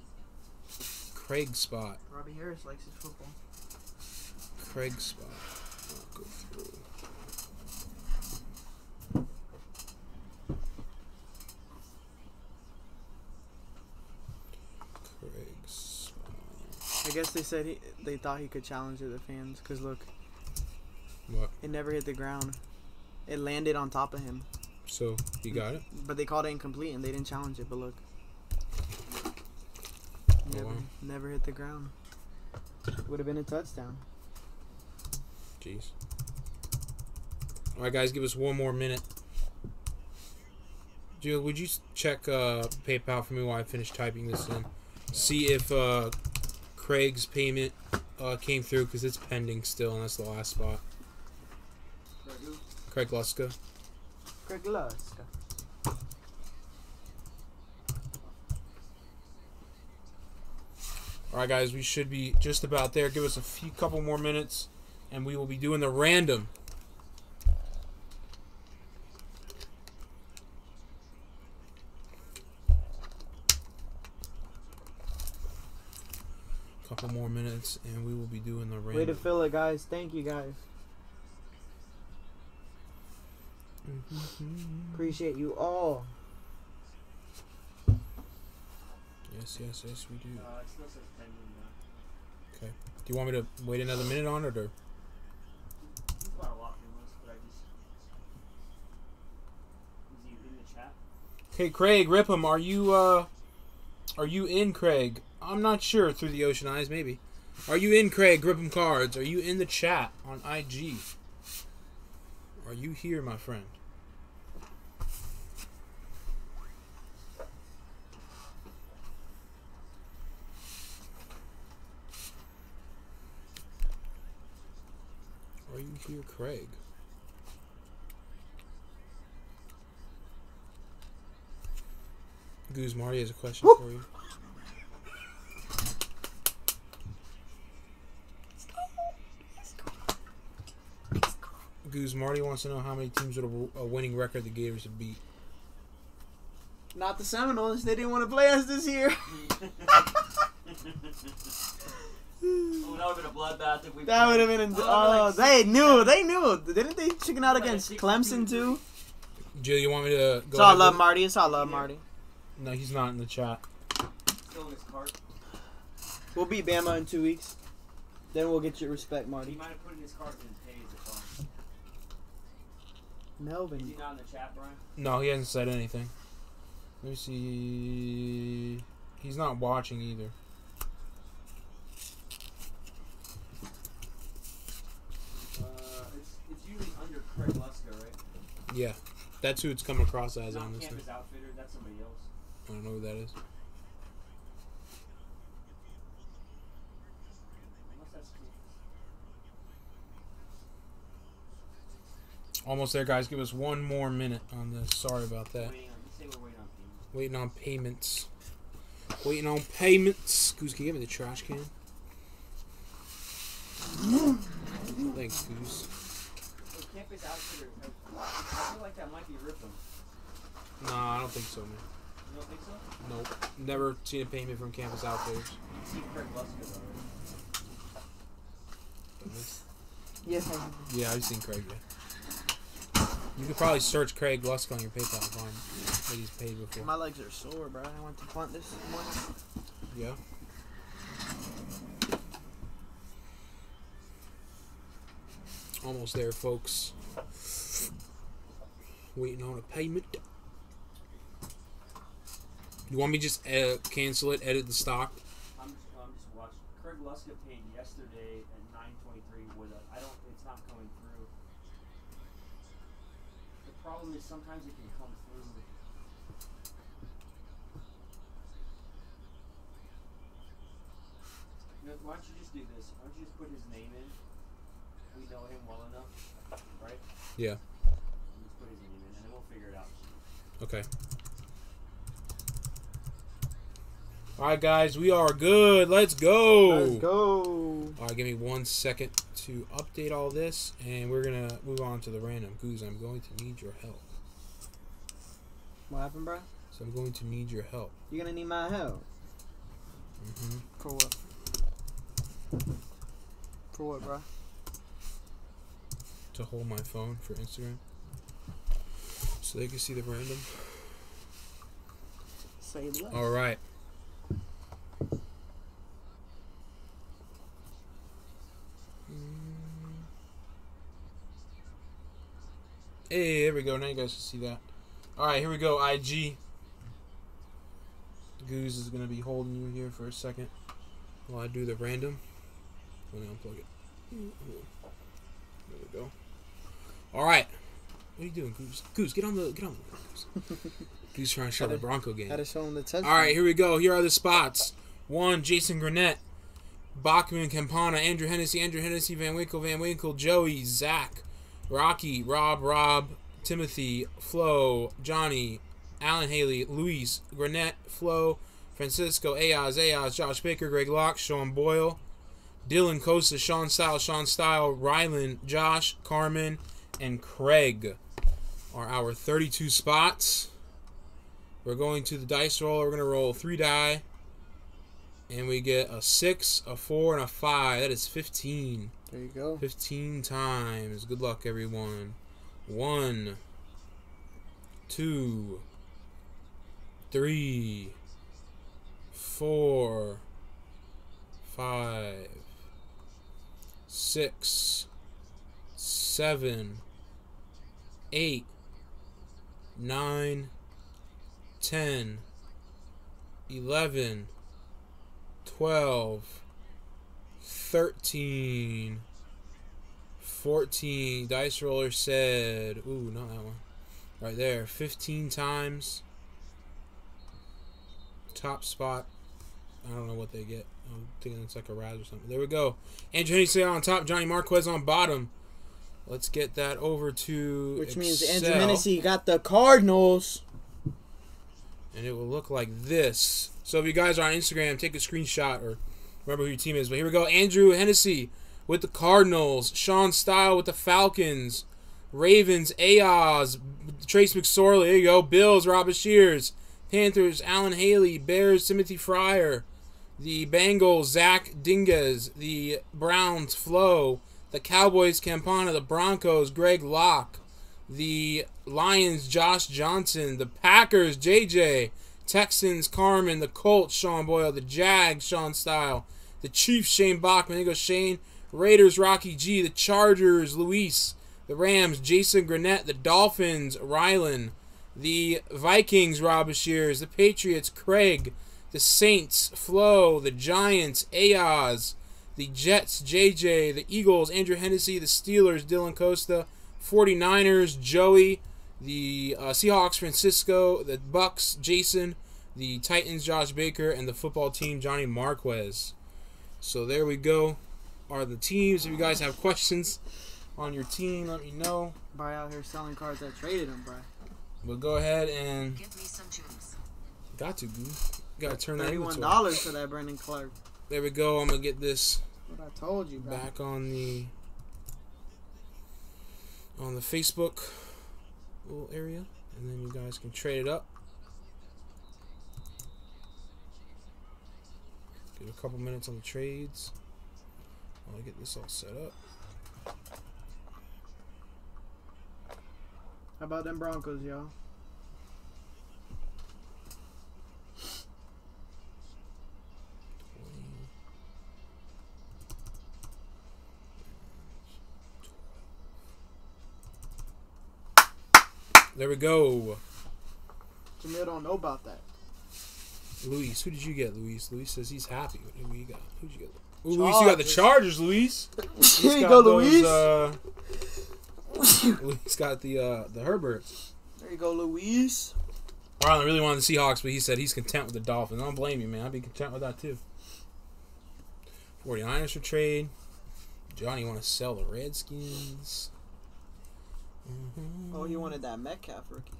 Craig spot. Robbie Harris likes his football. Craig spot. I'll go through. Craig spot. I guess they said he, they thought he could challenge the fans because look, What? it never hit the ground. It landed on top of him, So you got it? but they called it incomplete and they didn't challenge it. But look, never, wow. never hit the ground. Would have been a touchdown. Jeez. All right, guys, give us one more minute. Jill, would you check uh, PayPal for me while I finish typing this in? See if uh, Craig's payment uh, came through because it's pending still, and that's the last spot. Right, who? Craig Luska. All right, guys, we should be just about there. Give us a few couple more minutes, and we will be doing the random. Couple more minutes, and we will be doing the random. Way to fill it, guys. Thank you, guys. Appreciate you all. Yes, yes, yes, we do. Uh, it still says pending. Uh, Do you want me to wait another minute on it, or? he's about a lot from us, but I just. Is he in the chat? Okay, Craig Ripham, are you uh, are you in, Craig? I'm not sure. Through the ocean eyes, maybe. Are you in, Craig Ripham Cards? Are you in the chat on IG? Are you here, my friend? Are you here, Craig? Goose Marty has a question Woo. for you. Goose Marty wants to know how many teams with a, a winning record the Gators have beat. Not the Seminoles. They didn't want to play us this year. Oh, that would have been a bloodbath if we. That would have been. In, Oh, oh, like they 60 knew. They knew. Didn't they chicken out against Clemson too? Jill, you want me to go? It's all ahead love, with- Marty. It's all love, Marty. No, he's not in the chat. Still in his cart. We'll beat Bama in two weeks. Then we'll get your respect, Marty. He Marty. might have put in his cart in his page or something. Is Melvin. he not in the chat, Brian? No, he hasn't said anything. Let me see. He's not watching either. Uh, it's, it's usually under Craig Luska, right? Yeah, that's who it's come across as Not on this. Campus Outfitter. That's somebody else. I don't know who that is. Unless that's cool. Almost there, guys. Give us one more minute on this. Sorry about that. Waiting on. Let's say we're waiting on. Waiting on payments. Waiting on payments. Goose, can you give me the trash can? Thanks, Goose. So Campus Outfitter. I, I feel like that might be Ripon. Nah, I don't think so, man. You don't think so? Nope. Never seen a payment from Campus Outfitters. You see Craig Luska though, right? Yes. Yeah, I've seen Craig. Yeah. You could probably search Craig Lusk on your PayPal and find what he's paid before. My legs are sore, bro. I went to punt this morning. Yeah. Almost there, folks. Waiting on a payment. You want me to just uh, cancel it, edit the stock? I'm just, I'm just watching. Craig Luska paid yesterday at 9:23 with a. I don't. It's not coming through. The problem is sometimes it can come through. Why don't you just do this? Why don't you just put his name in? We know him well enough, right? Yeah. Let's put his name in, and then we'll figure it out. Okay. All right, guys, we are good. Let's go. Let's go. All right, give me one second to update all this, and we're gonna move on to the random. Goose, I'm going to need your help. What happened, bro? So I'm going to need your help. You're gonna need my help. hmm For what? For what, bro? To hold my phone for Instagram, so they can see the random. Say less. All right. Hey, there we go. Now you guys can see that. All right, here we go. IG. Goose is gonna be holding you here for a second while I do the random. Let me unplug it. There we go. All right. What are you doing, Goose? Goose, get on the get on the Goose. Goose trying to show the Bronco game. To show him the touchdown. All right, here we go. Here are the spots. One, Jason Grenett, Bachman, Campana, Andrew Hennessy, Andrew Hennessy, Van Winkle, Van Winkle, Joey, Zach, Rocky, Rob, Rob, Timothy, Flo, Johnny, Alan Haley, Luis, Grenett, Flo, Francisco, Ayaz, Ayaz, Josh Baker, Greg Locke, Sean Boyle, Dylan Costa, Sean Style, Sean Style, Rylan, Josh, Carmen, and Craig are our 32 spots. We're going to the dice roll. We're going to roll three die. And we get a six, a four, and a five. That is 15. There you go. 15 times. Good luck, everyone. One, two, three, four, five, six, seven, eight, nine, ten, eleven, twelve, thirteen. 14. Dice roller said, ooh, not that one. Right there. 15 times. Top spot. I don't know what they get. I'm thinking it's like a Raz or something. There we go. Andrew Hennessy on top. Johnny Marquez on bottom. Let's get that over to Which means Andrew Hennessy got the Cardinals. and it will look like this. So if you guys are on Instagram, take a screenshot or remember who your team is. But here we go: Andrew Hennessy with the Cardinals, Sean Style with the Falcons, Ravens, Ayaz, Trace McSorley. There you go. Bills, Robert Shears, Panthers, Alan Haley, Bears, Timothy Fryer, the Bengals, Zach Dingas. the Browns, Flo, the Cowboys, Campana, the Broncos, Greg Locke, the Lions, Josh Johnson, the Packers, JJ, Texans, Carmen, the Colts, Sean Boyle, the Jags, Sean Style, the Chiefs, Shane Bachman, there goes Shane, Raiders, Rocky G, the Chargers, Luis, the Rams, Jason Granette, the Dolphins, Rylan, the Vikings, Rob Shears, the Patriots, Craig, the Saints, Flo, the Giants, Ayaz, the Jets, JJ, the Eagles, Andrew Hennessy, the Steelers, Dylan Costa, 49ers, Joey, the uh, Seahawks, Francisco, the Bucks, Jason, the Titans, Josh Baker, and the football team, Johnny Marquez. So there we go. Are the teams? If you guys have questions on your team, let me know. Buy out here selling cards that traded them, bro. But go ahead and Give me some juice. got to, Goo. Got to turn that Thirty-one dollars for that Brendan Clark. There we go. I'm gonna get this What I told you, bro. back on the on the Facebook little area, and then you guys can trade it up. Get a couple minutes on the trades I'll get this all set up. How about them Broncos, y'all? There we go. Jamil don't know about that. Luis, who did you get, Luis? Luis says he's happy. Who you got? Who'd you get? Ooh, Luis, you got the Chargers, Luis. Here you go, those, Luis. Uh, Luis got the uh, the Herberts. there you go, Luis. Marlon really wanted the Seahawks, but he said he's content with the Dolphins. I don't blame you, man. I'd be content with that too. 49ers for trade. Johnny want to sell the Redskins. Mhm. Oh, he wanted that Metcalf rookie.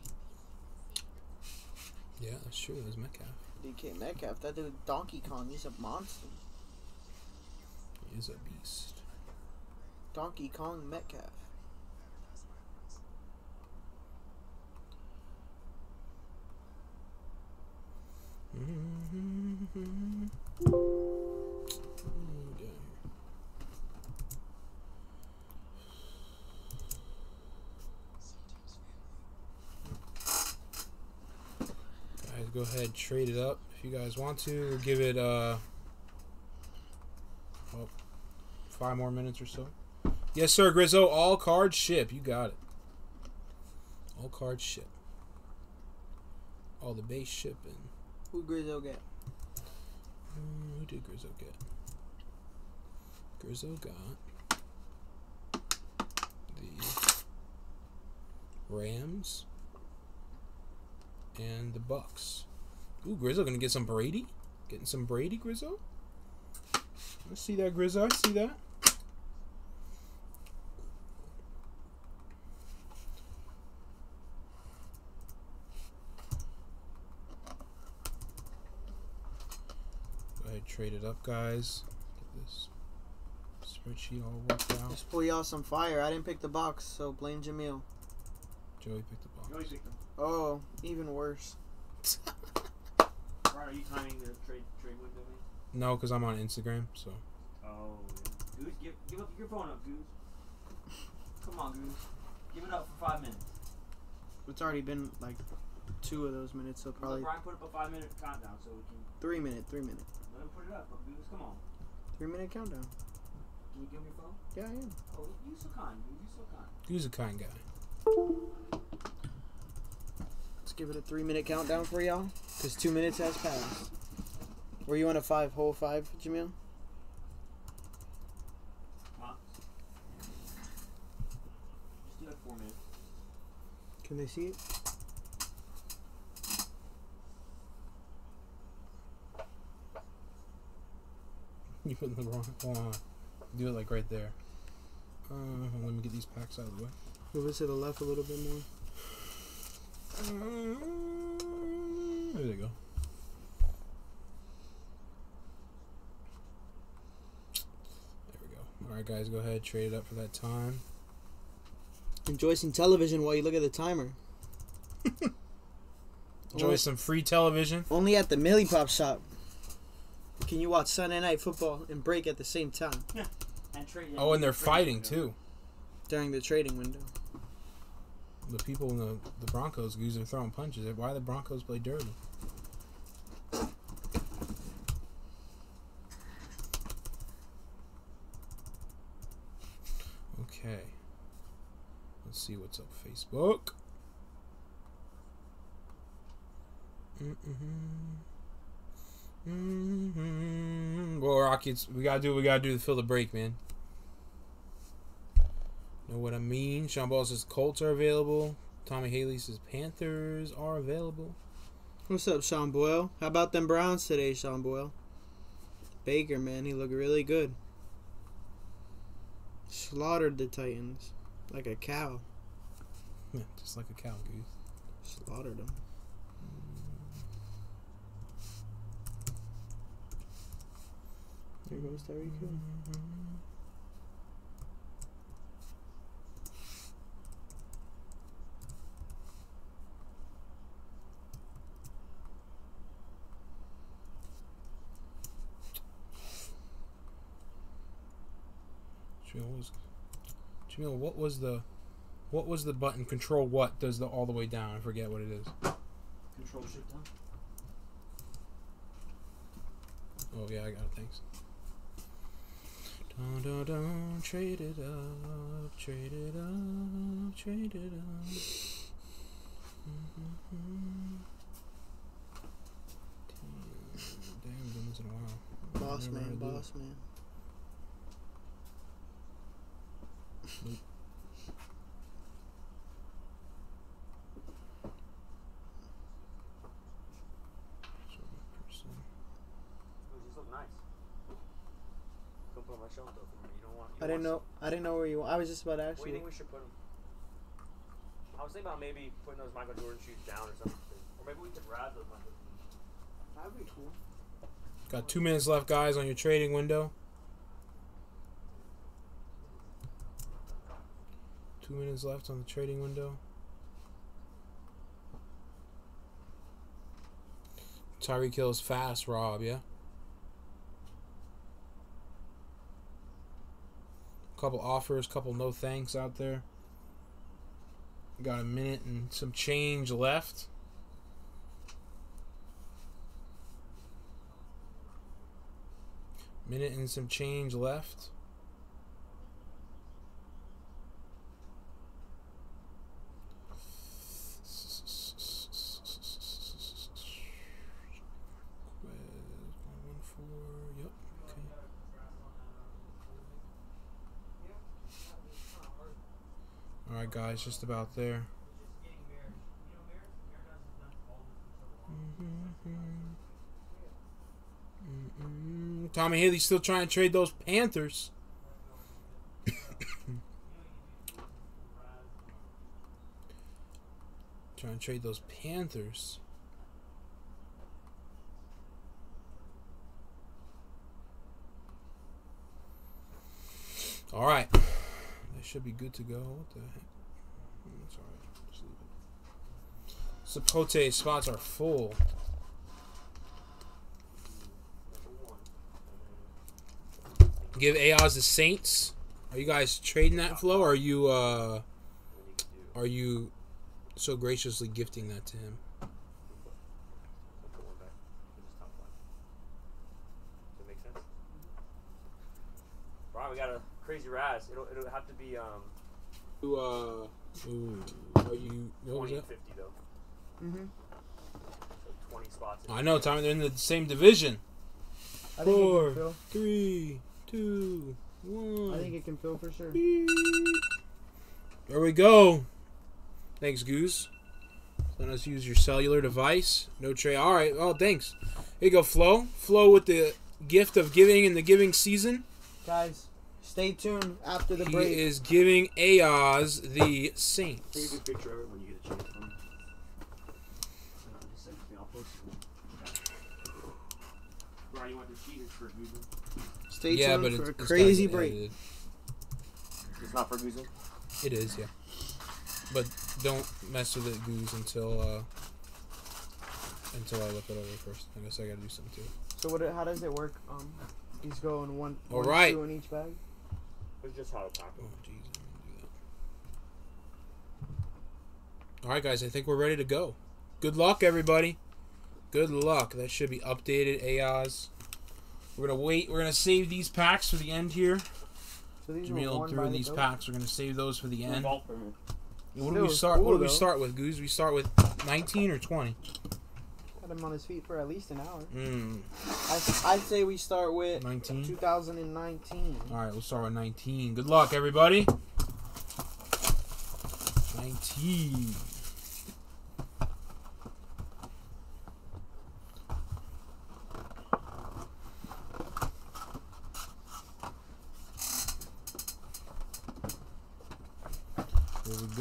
Yeah, that's true. It was Metcalf. DK Metcalf. That dude, Donkey Kong. He's a monster. He is a beast. Donkey Kong Metcalf. Mhm. Okay. Guys, go ahead, trade it up if you guys want to. We'll give it uh, well, five more minutes or so. Yes, sir, Grizzo. All cards ship. You got it. All cards ship. All the base shipping. Who Grizzo get? Mm, who did Grizzo get? Grizzo got the Rams and the Bucks. Ooh, Grizzle gonna get some Brady? Getting some Brady, Grizzo? I see that, Grizzle. I see that. Go ahead, trade it up, guys. Get this spreadsheet all worked out. Just pull y'all some fire. I didn't pick the box, so blame Jamil. Joey picked the box. Joey picked them. Oh, even worse. Brian, are you timing the trade trade window? Man? No, because I'm on Instagram, so. Oh, yeah. Goose, give give up your phone up, Goose. Come on, Goose. Give it up for five minutes. It's already been like two of those minutes, so Let probably Brian put up a five minute countdown so we can three minute, three minute, let him put it up. Goose, come on. three minute countdown. Can you give me your phone? Yeah, I am. Oh, you so kind, Goose. You so kind. Who's a kind guy? Let's give it a three minute countdown for y'all, because two minutes has passed. Were you on a five whole five, Jamil? Huh? Just do like four minutes. Can they see it? You put in the wrong. Hold on. Do it like right there. Uh, let me get these packs out of the way. Move it to the left a little bit more. Mm-hmm. There you go. There we go. All right, guys, go ahead. Trade it up for that time. Enjoy some television while you look at the timer. Enjoy Only- some free television. Only at the Meelypop shop can you watch Sunday Night Football and break at the same time Yeah. And trade, Oh, and they're fighting you too. during the trading window. The people in the, the Broncos, goose are throwing punches. Why the Broncos play dirty? Okay. Let's see what's up Facebook. Mm-hmm. Mm-hmm. Well, Rockets, we gotta do what we gotta do to fill the break, man. Know what I mean? Sean Ball says Colts are available. Tommy Haley says Panthers are available. What's up, Sean Boyle? How about them Browns today, Sean Boyle? Baker, man, he looked really good. Slaughtered the Titans like a cow. Yeah, just like a cow goose. Slaughtered them. There goes Tyreek Hill. Jamil was Jamil, what was the what was the button control what does the all the way down? I forget what it is. Control shift down. Oh yeah, I got it, thanks. Dun, dun, dun, trade it up, trade it up, trade it up. Mhm. Damn, Damn, been this in a while. Boss man, had to do it. boss man. Those just look nice. Go put on my shelf though for me. You don't want. You I didn't know. I didn't know where you. I was just about to ask Where do you you. think we should put them? I was thinking about maybe putting those Michael Jordan shoes down or something. Or maybe we could ride those Michael Jordan. That'd be cool. Got two minutes left, guys, on your trading window. Two minutes left on the trading window. Tyreek Hill's fast, Rob, yeah? Couple offers, couple no thanks out there. Got a minute and some change left. Minute and some change left. Yep. Okay. All right, guys, just about there. Mm-mm. Tommy Haley's still trying to trade those Panthers. trying to trade those Panthers. All right. That should be good to go. What the heck? That's all right. Just leave it. Sapote spots are full. Give AOS the Saints. Are you guys trading that flow? Or are you uh are you so graciously gifting that to him? Wow, we got a crazy Raz. It'll it'll have to be um uh ooh, are you what was that? 50 though. Mm-hmm. So 20 spots. I know, Tommy, they're in the same division. I think Four. it can fill. Three, two, one. I think it can fill for sure. There we go. Thanks, Goose. Let us use your cellular device. No tray. All right. Oh, thanks. Here you go, Flo. Flo with the gift of giving in the giving season. Guys, stay tuned after the He break. is giving Aoz the Take a Saints. good picture of it when you get a chance. Huh? Uh, just send it to me. I'll post it. sheet is for Google. Stay yeah, tuned but for it's, a crazy get break. edited. It's not for Goozle. It is, yeah. But don't mess with it, Goose, until uh, until I look it over first. I guess I gotta do something too. So what? How does it work? Um, he's going one. All one, right. Two in each bag. It's just how to talk. Oh, jeez, I didn't do that. All right, guys, I think we're ready to go. Good luck, everybody. Good luck. That should be updated. AOS. We're gonna wait. We're gonna save these packs for the end here. So these are Jamil threw in these dope. packs. We're gonna save those for the end. Golf for me. What do we start? cool, what do we though. start with, Goose? We start with 19 or 20. Had him on his feet for at least an hour. Mm, I I'd say we start with 19. 2019. All right, we'll start with 19. Good luck, everybody. 19.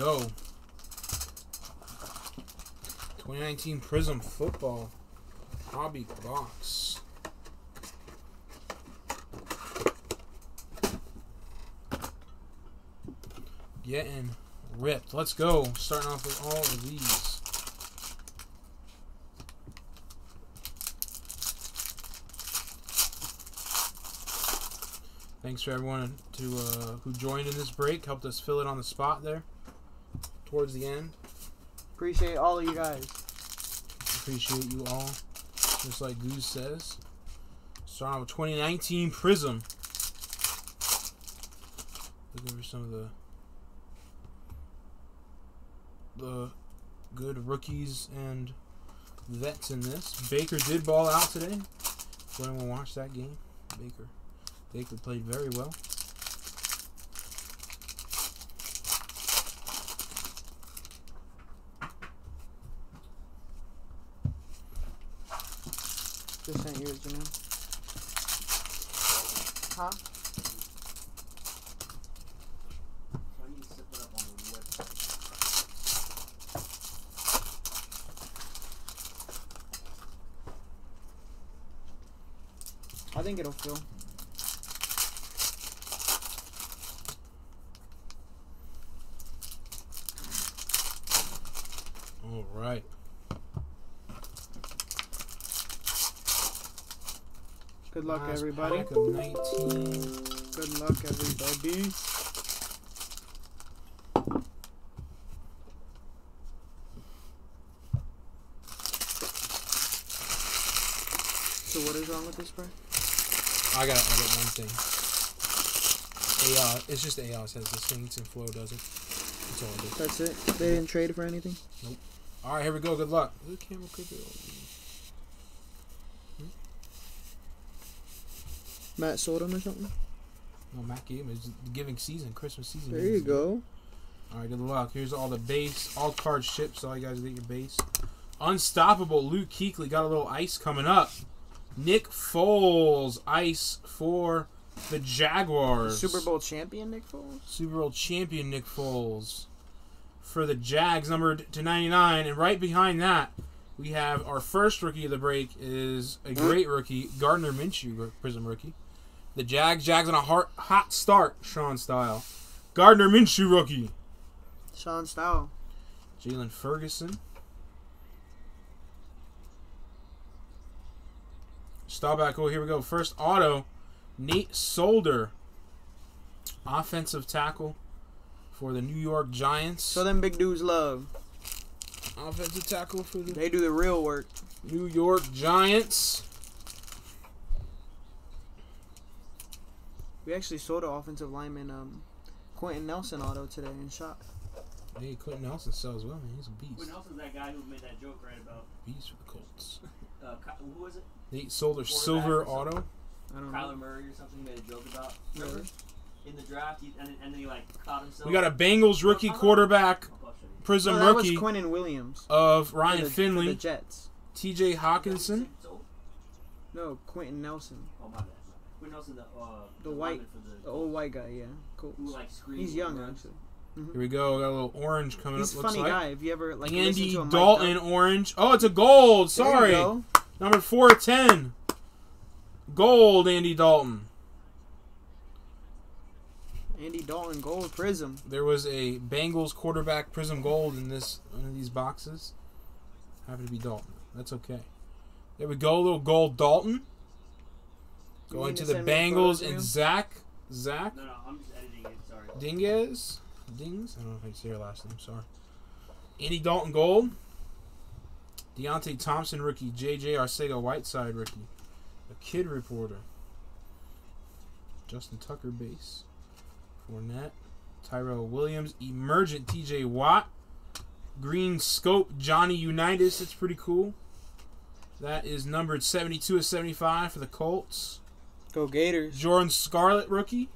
Go. 2019 Prizm Football Hobby Box. Getting ripped. Let's go. Starting off with all of these. Thanks for everyone to uh, who joined in this break. Helped us fill it on the spot there. Towards the end. Appreciate all of you guys. Appreciate you all. Just like Goose says. Starting with 2019 Prizm. Look over some of the the good rookies and vets in this. Baker did ball out today. If anyone watched that game, Baker Baker played very well. Just sent you it, Janelle. Huh? So I need to set that up on the website. I think it'll fill. All right. Good luck, Last everybody. Pack of 19. Good luck, everybody. So what is wrong with this spray? I gotta edit one thing. AOS, it's just AOS has the Saints and Flow does it. That's all it is. That's it. They didn't trade it for anything. Nope. All right, here we go. Good luck. Look at camera clip it. Matt sold him or something. No, Matt. It's the giving season, Christmas season. There you go. All right, good luck. Here's all the base, all cards shipped, so all you guys get your base. Unstoppable. Luke Kuechly got a little ice coming up. Nick Foles ice for the Jaguars. Super Bowl champion Nick Foles. Super Bowl champion Nick Foles for the Jags, numbered to 99. And right behind that, we have our first rookie of the break is a great rookie, Gardner Minshew, Prizm rookie. The Jags, Jags on a hot, hot start, Sean Style. Gardner Minshew rookie. Sean Style. Jaylon Ferguson. Staubach, oh, here we go. First auto, Nate Solder. Offensive tackle for the New York Giants. So them big dudes love. Offensive tackle for the They do the real work. New York Giants. We actually sold an offensive lineman, um, Quenton Nelson auto today in shop. Hey, Quenton Nelson sells well, man. He's a Quinn beast. Nelson's that guy who made that joke right about Beast for the Colts. uh, who was it? Nate Solder, Quarterback silver auto. I don't know. Kyler Murray or something. He made a joke about. Remember? Really? In the draft, he, and, then- and then he like caught himself. We got a Bengals rookie quarterback, I'll show. Prizm No, that rookie was Quentin Williams. of for Ryan the- for Finley, the Jets. T.J. Hockenson. No, Quenton Nelson. Oh my bad. Quinn Nelson, the uh, The lineman white- for the, The old white guy, yeah. Cool. who like screamed. He's young, runs. actually. Here we go. Got a little orange coming He's a up. Looks funny like guy. If you ever like Andy to him Dalton orange. Oh, it's a gold. There you Sorry, go. number four ten. Gold, Andy Dalton. Andy Dalton Gold Prizm. There was a Bengals quarterback Prizm Gold in this one of these boxes. Happened to be Dalton. That's okay. There we go, little gold Dalton. You Going to to the send me a photo Bengals and? Zach. Zach No, no, I'm just editing it. Sorry. Dinges. Dings. I don't know if I can say your last name. Sorry. Andy Dalton Gold. Deontay Thompson rookie. JJ Arcega Whiteside rookie. A kid reporter. Justin Tucker base. Fournette. Tyrell Williams. Emergent TJ Watt. Green Scope Johnny Unitas. It's pretty cool. That is numbered 72 of 75 for the Colts. Go Gators. Jordan Scarlett rookie.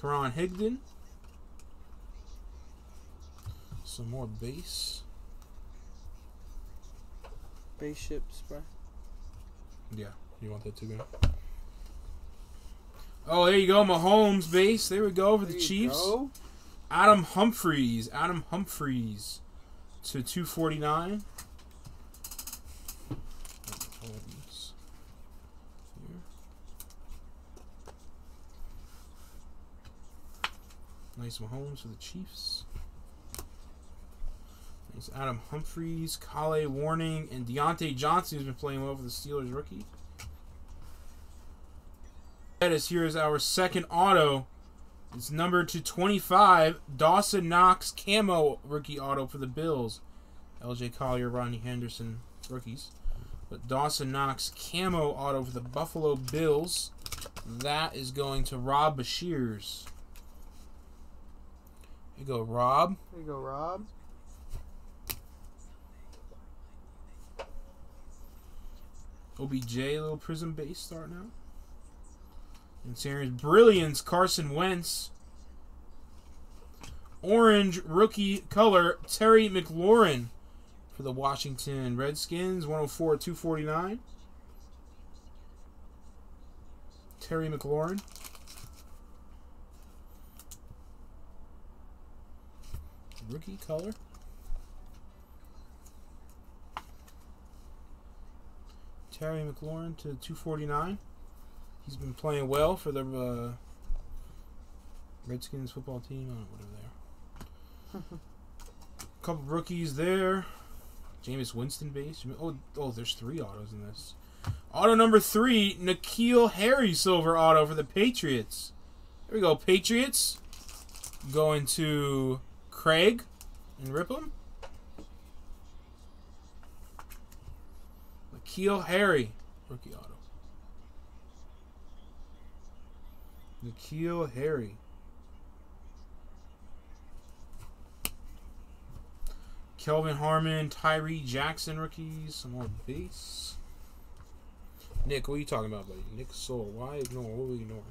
Karan Higdon. Some more base. Spaceships, bro. Yeah, you want that too, man? Oh, there you go, Mahomes base. There we go for the There you Chiefs. go. Adam Humphries. Adam Humphries to 249. Mahomes. Here. Nice Mahomes for the Chiefs. Nice Adam Humphries, Kahale Warring, and Diontae Johnson, who's been playing well for the Steelers rookie. That is here is our second auto. It's number to 25. Dawson Knox camo rookie auto for the Bills. LJ Collier, Ronnie Henderson rookies. But Dawson Knox camo auto for the Buffalo Bills. That is going to Rob Bashirs. Here you go, Rob. There you go, Rob. OBJ, a little prizm base start now. And series Brilliance, Carson Wentz. Orange rookie color, Terry McLaurin for the Washington Redskins, 104 249. Terry McLaurin. Rookie color. Terry McLaurin to 249. He's been playing well for the uh, Redskins football team. I don't know, whatever they are. couple rookies there. Jameis Winston base. Oh, oh, there's three autos in this. Auto number three, N'Keal Harry silver auto for the Patriots. There we go, Patriots. Going to Craig and Ripham. N'Keal Harry, rookie auto. N'Keal Harry. Kelvin Harmon, Tyree Jackson rookies, some more base. Nick, what are you talking about, buddy? Nick Soul. Why ignore? What are we ignoring?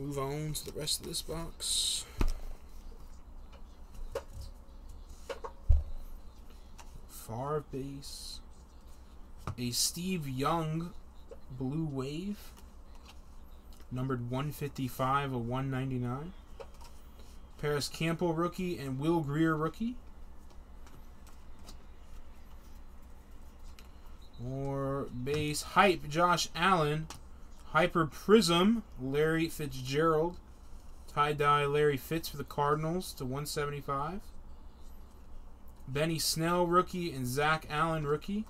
Move on to the rest of this box. Far base. A Steve Young Blue Wave. Numbered 155 of 199. Parris Campbell rookie and Will Grier rookie. More base hype Josh Allen. Hyper Prizm Larry Fitzgerald. Tie dye Larry Fitz for the Cardinals to 175. Benny Snell rookie and Zach Allen rookie.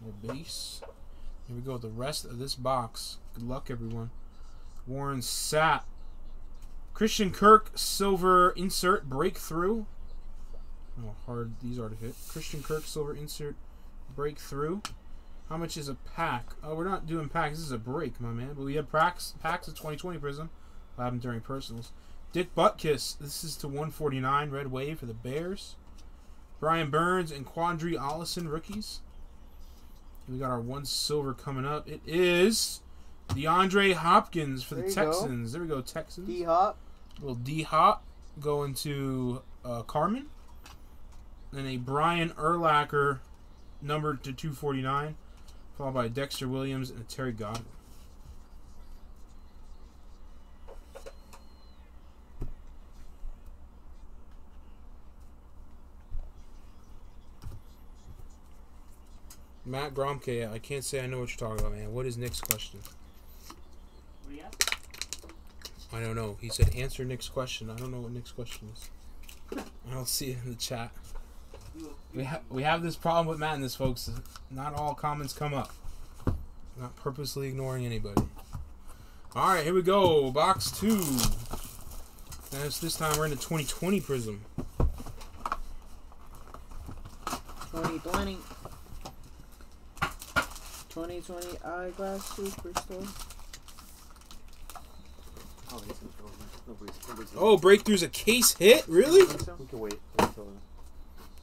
More base. Here we go. with The rest of this box. Good luck, everyone. Warren Sapp. Christian Kirk silver insert breakthrough. How hard these are to hit. Christian Kirk silver insert breakthrough. How much is a pack? Oh, we're not doing packs. This is a break, my man. But we have packs packs of 2020 Prizm. I'll have them during personals. Dick Butkus. This is to 149 red wave for the Bears. Brian Burns and Quandry Allison rookies. We got our one silver coming up. It is DeAndre Hopkins for There the you go. Texans. There we go, Texans. D Hop. little D Hop going to uh, Carmen. Then a Brian Urlacher numbered to 249, followed by Dexter Williams and Terry Godwin. Matt Gromke, I can't say I know what you're talking about, man. What is Nick's question? What do you ask? I don't know. He said answer Nick's question. I don't know what Nick's question is. I don't see it in the chat. You- We ha- we have this problem with madness, folks. Not all comments come up. Not purposely ignoring anybody. All right, here we go. Box two. And it's this time we're in the 2020 Prizm. 2020. 2020 Eyeglass Superstore. Oh, he's gonna throw it. Nobody's, nobody's Oh, breakthrough's a case hit? Really? We can wait.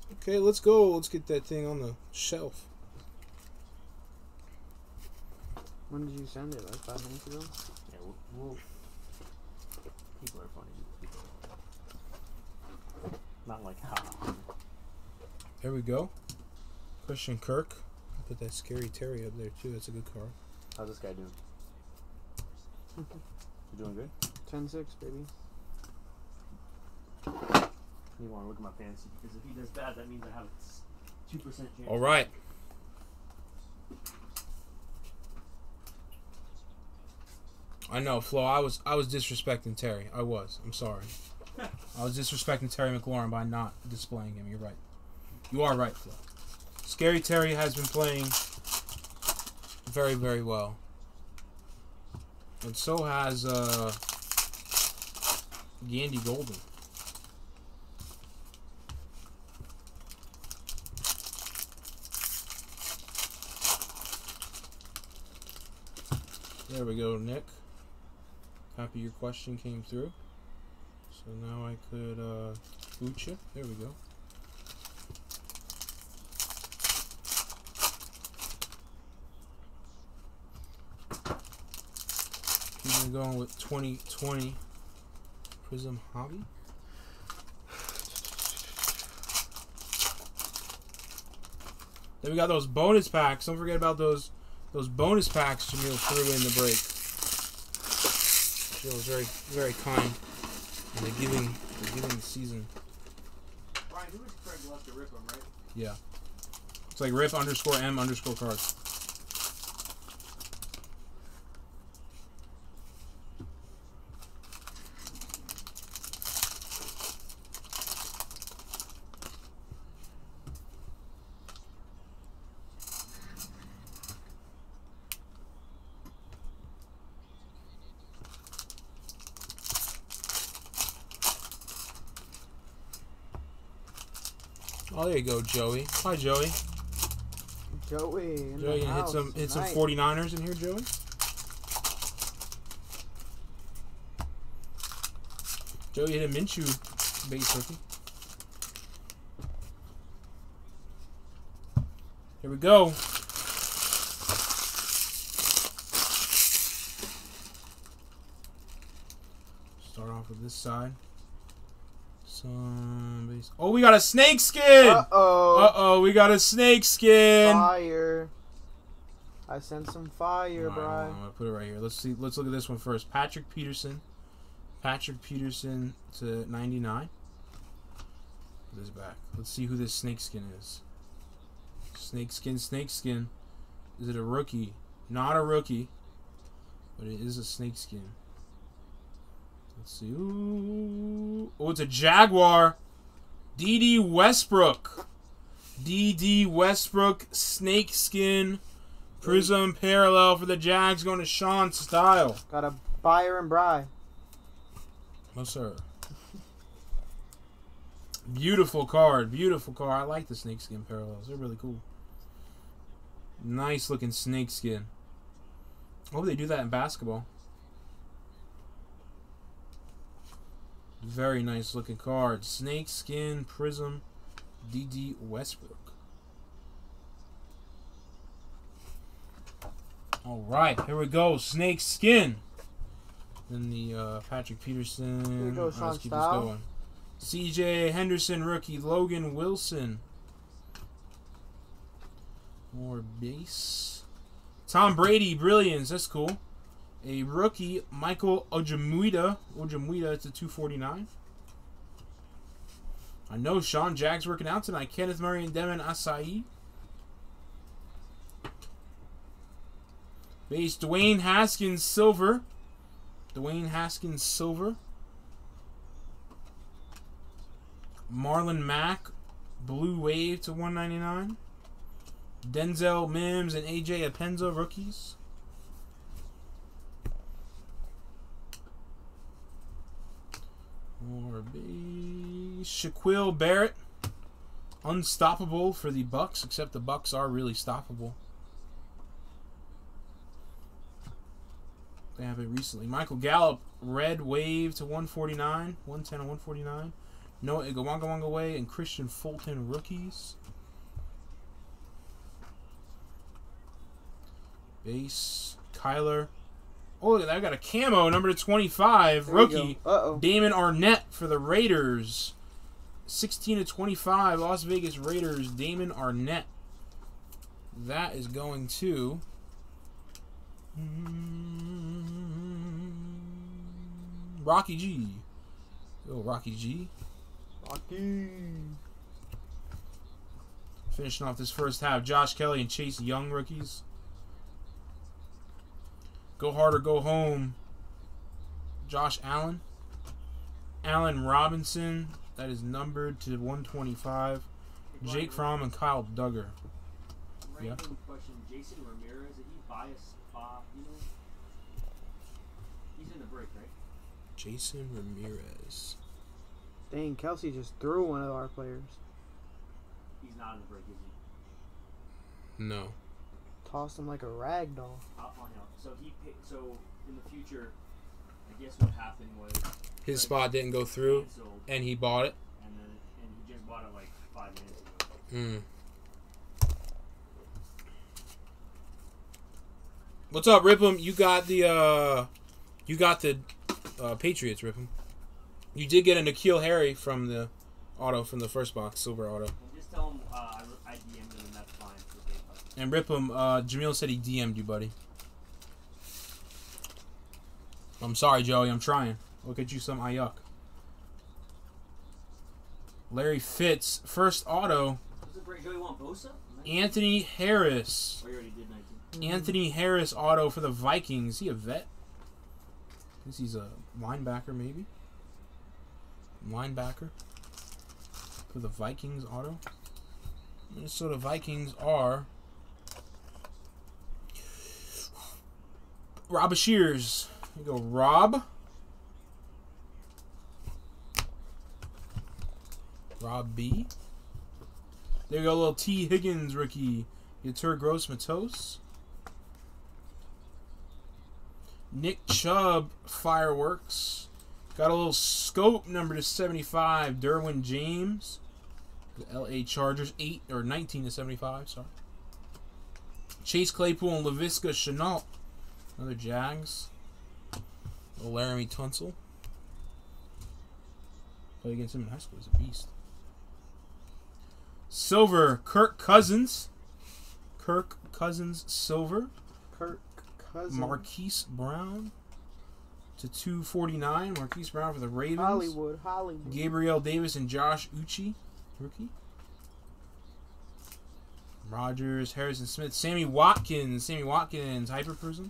Until- Okay, let's go. Let's get that thing on the shelf. When did you send it? Like five minutes ago? Yeah, we'll, we'll. People are funny. People Not like ha. There we go. Christian Kirk. Put that scary Terry up there too. That's a good card. How's this guy doing? You're doing good? 10 6, baby. You want to look at my fantasy? Because if he does bad, that means I have a two percent chance. All right. I know, Flo. I was I was disrespecting Terry. I was. I'm sorry. I was disrespecting Terry McLaurin by not displaying him. You're right. You are right, Flo. Scary Terry has been playing very very well, and so has uh, Gandy Golden. There we go, Nick. Happy your question came through. So now I could uh, boot you. There we go. Going with 2020 Prizm Hobby. Then we got those bonus packs. Don't forget about those those bonus packs Jamil threw in the break. Jamil was very very kind in the giving the giving season. Brian, who is Craig Lester Ripper, right? Yeah. It's like rip underscore m underscore cards. Go, Joey. Hi, Joey. Joey. In Joey, hit house some hit some tonight. 49ers in here, Joey. Joey hit a Minshew base rookie. Here we go. Start off with this side. Base. Oh, we got a snake skin. Uh oh. Uh oh, we got a snake skin. Fire. I sent some fire, Alright, bro. I'm gonna put it right here. Let's see. Let's look at this one first. Patrick Peterson. Patrick Peterson to 99. Put this back. Let's see who this snakeskin is. Snakeskin, snakeskin. Is it a rookie? Not a rookie, but it is a snakeskin. Let's see. Ooh. Oh, it's a Jaguar. Dede Westbrook. Dede Westbrook snakeskin prizm parallel for the Jags going to Sean Style. Got a buyer and Bry. No sir. Beautiful card. Beautiful card. I like the snakeskin parallels. They're really cool. Nice looking snakeskin. I hope they do that in basketball. Very nice looking card. Snake Skin Prizm Dede Westbrook. All right, here we go. Snake skin. Then the uh, Patrick Peterson. Here we go, All right, let's keep Style. this going. C.J. Henderson rookie. Logan Wilson. More base. Tom Brady brilliance. That's cool. A rookie Michael Ojemudia. Ojemudia. It's a 249. I know Sean Jags working out tonight. Kenneth Murray and Devin Asiasi. Base Dwayne Haskins silver. Dwayne Haskins silver. Marlon Mack blue wave to 199. Denzel Mims and AJ Epenesa rookies. More base. Shaquille Barrett. Unstoppable for the Bucs, except the Bucs are really stoppable. They have it recently. Michael Gallup, red wave to 149, 110 and 149. Noah Igbinoghene and Kristian Fulton rookies. Base Kyler. Oh, look at that! I got a camo number to 25 rookie. Uh oh. Damon Arnette for the Raiders. 16 to 25, Las Vegas Raiders, Damon Arnette. That is going to. Rocky G. Oh, Rocky G. Rocky. Finishing off this first half, Josh Kelley and Chase Young rookies. Go hard or go home. Josh Allen. Allen Robinson. That is numbered to 125. Jake Fromm and Kyle Dugger. Random question: Jason Ramirez, did he buy a spot? You know, he's in the break, right? Jason Ramirez. Dang, Kelce just threw one of our players. He's not in the break, is he? No. Tossed him like a rag doll. I'll find out. So he, so in the future, I guess what happened was His spot didn't go through, canceled, and he bought it. and then and he just bought it like five minutes ago. Hmm. What's up, Ripham? You got the uh, you got the uh, Patriots, Ripham. You did get a N'Keal Harry from the auto from the first box, silver auto. And just tell him uh, I, I DM'd him and that's fine. for Game Pass. And Ripham, uh, Jamil said he DM'd you, buddy. I'm sorry, Joey. I'm trying. Look at you, some ayuk. Larry Fitz, first auto. Was it break? Joey want Bosa? Anthony Harris. Oh, or you already did 19. Anthony Harris auto for the Vikings. Is he a vet? Guess he's a linebacker, maybe. Linebacker for the Vikings auto. Minnesota Vikings are Rob Shears. You go, Rob. Rob B. There you go, little Tee Higgins rookie. Yetur Gross Matos. Nick Chubb fireworks. Got a little scope number to 75. Derwin James. The LA Chargers 8 or 19 to 75, sorry. Chase Claypool and Laviska Shenault. Another Jags. Laremy Tunsil. Played against him in high school. He's a beast. Silver, Kirk Cousins. Kirk Cousins Silver. Kirk Cousins. Marquise Brown to 249. Marquise Brown for the Ravens. Hollywood, Hollywood. Gabriel Davis and Josh Uche, rookie. Rogers, Harrison Smith, Sammy Watkins, Sammy Watkins, Hyper Prizm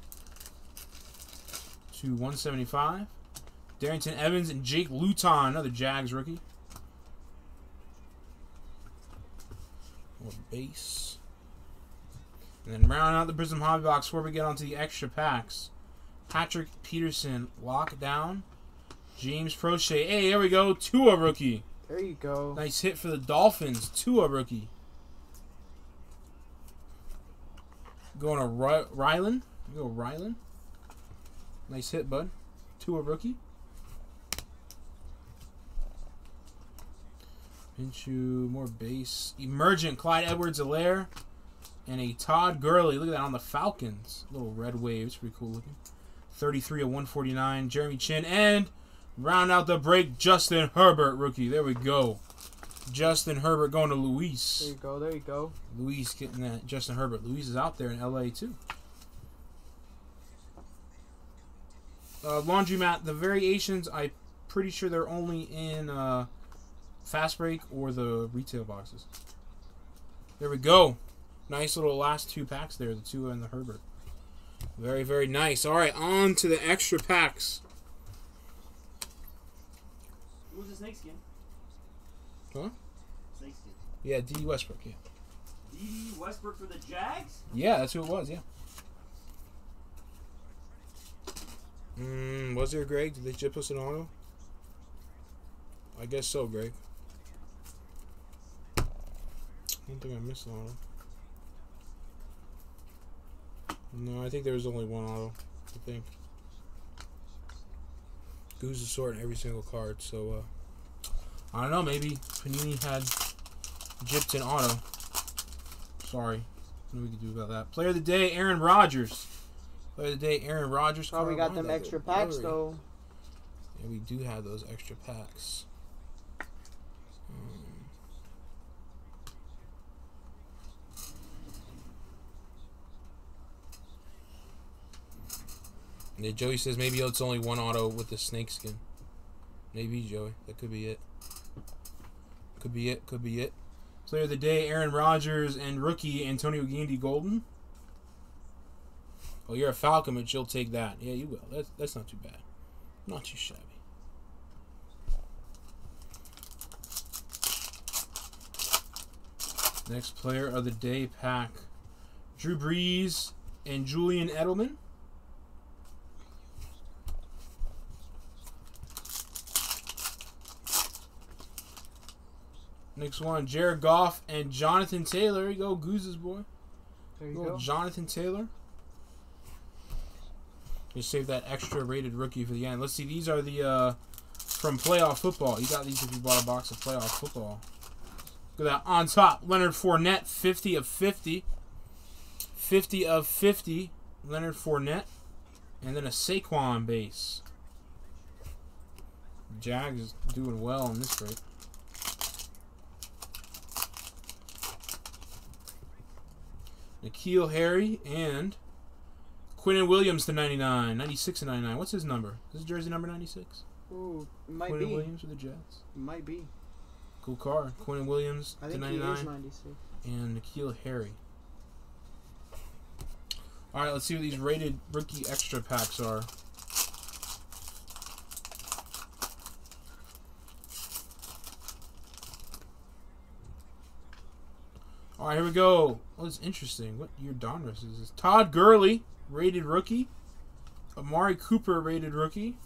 to 175. Darrynton Evans and Jake Luton, another Jags rookie. More base. And then round out the Prizm Hobby Box before we get onto the extra packs. Patrick Peterson, lockdown. James Proche. Hey, there we go. Tua rookie. There you go. Nice hit for the Dolphins. Tua rookie. Going to Ry- Rylan. Go Rylan. Nice hit, bud. To a rookie. Into more base. Emergent, Clyde Edwards Helaire. And a Todd Gurley. Look at that on the Falcons. Little red waves. Pretty cool looking. 33 of 149. Jeremy Chinn. And round out the break, Justin Herbert, rookie. There we go. Justin Herbert going to Luis. There you go. There you go. Luis getting that. Justin Herbert. Luis is out there in LA too. Uh, laundromat. The variations, I'm pretty sure they're only in uh, Fast Break or the retail boxes. There we go. Nice little last two packs there. The two and the Herbert. Very, very nice. All right, on to the extra packs. Who's the snakeskin? Huh? Snakeskin. Yeah, D. Westbrook. Yeah, D. Westbrook for the Jags. yeah, that's who it was. Yeah. Mm, was there Greg? Did they chip us an auto? I guess so, Greg. I don't think I missed an auto. No, I think there was only one auto. I think. Goose is sorting every single card, so uh, I don't know. Maybe Panini had gypped an auto. Sorry, what we could do about that? Player of the day, Aaron Rodgers. Player of the day, Aaron Rodgers. Oh, we got them extra packs blurry? though. Yeah, we do have those extra packs. Um, yeah, Joey says maybe it's only one auto with the snake skin. Maybe Joey, that could be it. Could be it. Could be it. Player of the day: Aaron Rodgers and rookie Antonio Gandy Golden. Oh, you're a Falcon, but you'll take that. Yeah, you will. That's that's not too bad. Not too shabby. Next player of the day pack Drew Brees and Julian Edelman. Next one, Jared Goff and Jonathan Taylor. There you go, Goose's boy. There you go. Jonathan Taylor. Just save that extra rated rookie for the end. Let's see. These are the uh, from playoff football. You got these if you bought a box of playoff football. Look at that on top. Leonard Fournette, 50 of 50. 50 of 50. Leonard Fournette. And then a Saquon base. Jags is doing well in this break. N'Keal Harry and Quinnen Williams to 99. 96 to 99. What's his number? Is his jersey number 96? Ooh, might be. Williams for the Jets. Might be. Cool car. Quinnen Williams I to think he 99. is 96. and N'Keal Harry. All right, let's see what these rated rookie extra packs are. All right, here we go. Oh, it's interesting. What year Donruss is this? Todd Gurley, rated rookie. Amari Cooper, rated rookie.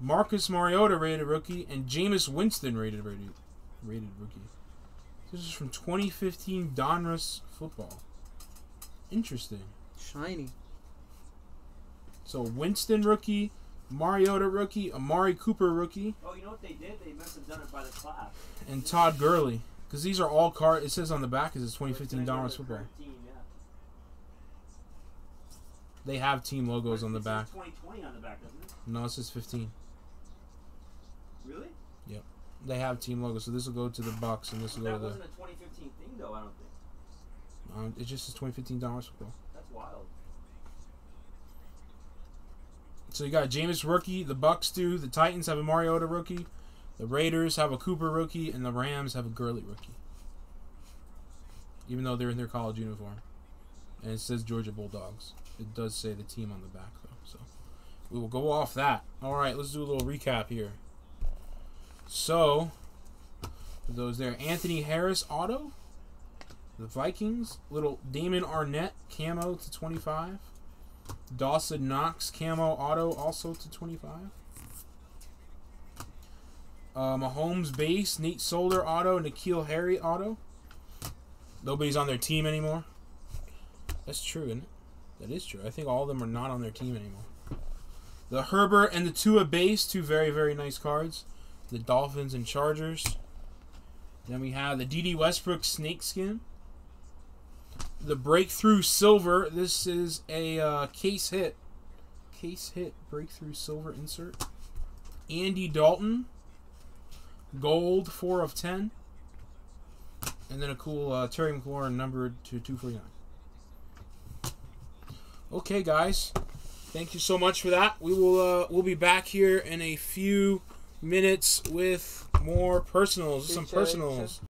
Marcus Mariota, rated rookie, and Jameis Winston, rated rated rated rookie. This is from 2015 Donruss football. Interesting. Shiny. So Winston rookie, Mariota rookie, Amari Cooper rookie, Oh, you know what they did? They must have done it by the class. and Todd Gurley. Because these are all card. It says on the back is it's 2015 It's gonna Donruss go to the football. current Team, yeah. They have team logos on the back. 2020 on the back, doesn't it? No, it says 15. Really? Yep. They have team logos, so this will go to the Bucs, and this will go That to the. wasn't a 2015 thing, though. I don't think. Um, it just says 2015 Donruss football. That's wild. So you got Jameis rookie. The Bucs do. The Titans have a Mariota rookie. The Raiders have a Cooper rookie, and the Rams have a Gurley rookie. Even though they're in their college uniform, and it says Georgia Bulldogs. It does say the team on the back though, so we will go off that. All right, let's do a little recap here. So, those there, Anthony Harris auto. The Vikings, little Damon Arnette camo to 25. Dawson Knox camo auto also to 25. Uh, Mahomes base, Nate Solder auto, N'Keal Harry auto. Nobody's on their team anymore. That's true, isn't it? That is true. I think all of them are not on their team anymore. The Herbert and the Tua base, two very, very nice cards. The Dolphins and Chargers. Then we have the Dede Westbrook snakeskin. The Breakthrough Silver. This is a uh, case hit. Case hit Breakthrough Silver insert. Andy Dalton. Gold, 4 of 10. And then a cool uh, Terry McLaurin numbered to 249. Okay, guys. Thank you so much for that. We will uh, we'll be back here in a few minutes with more personals, some personals.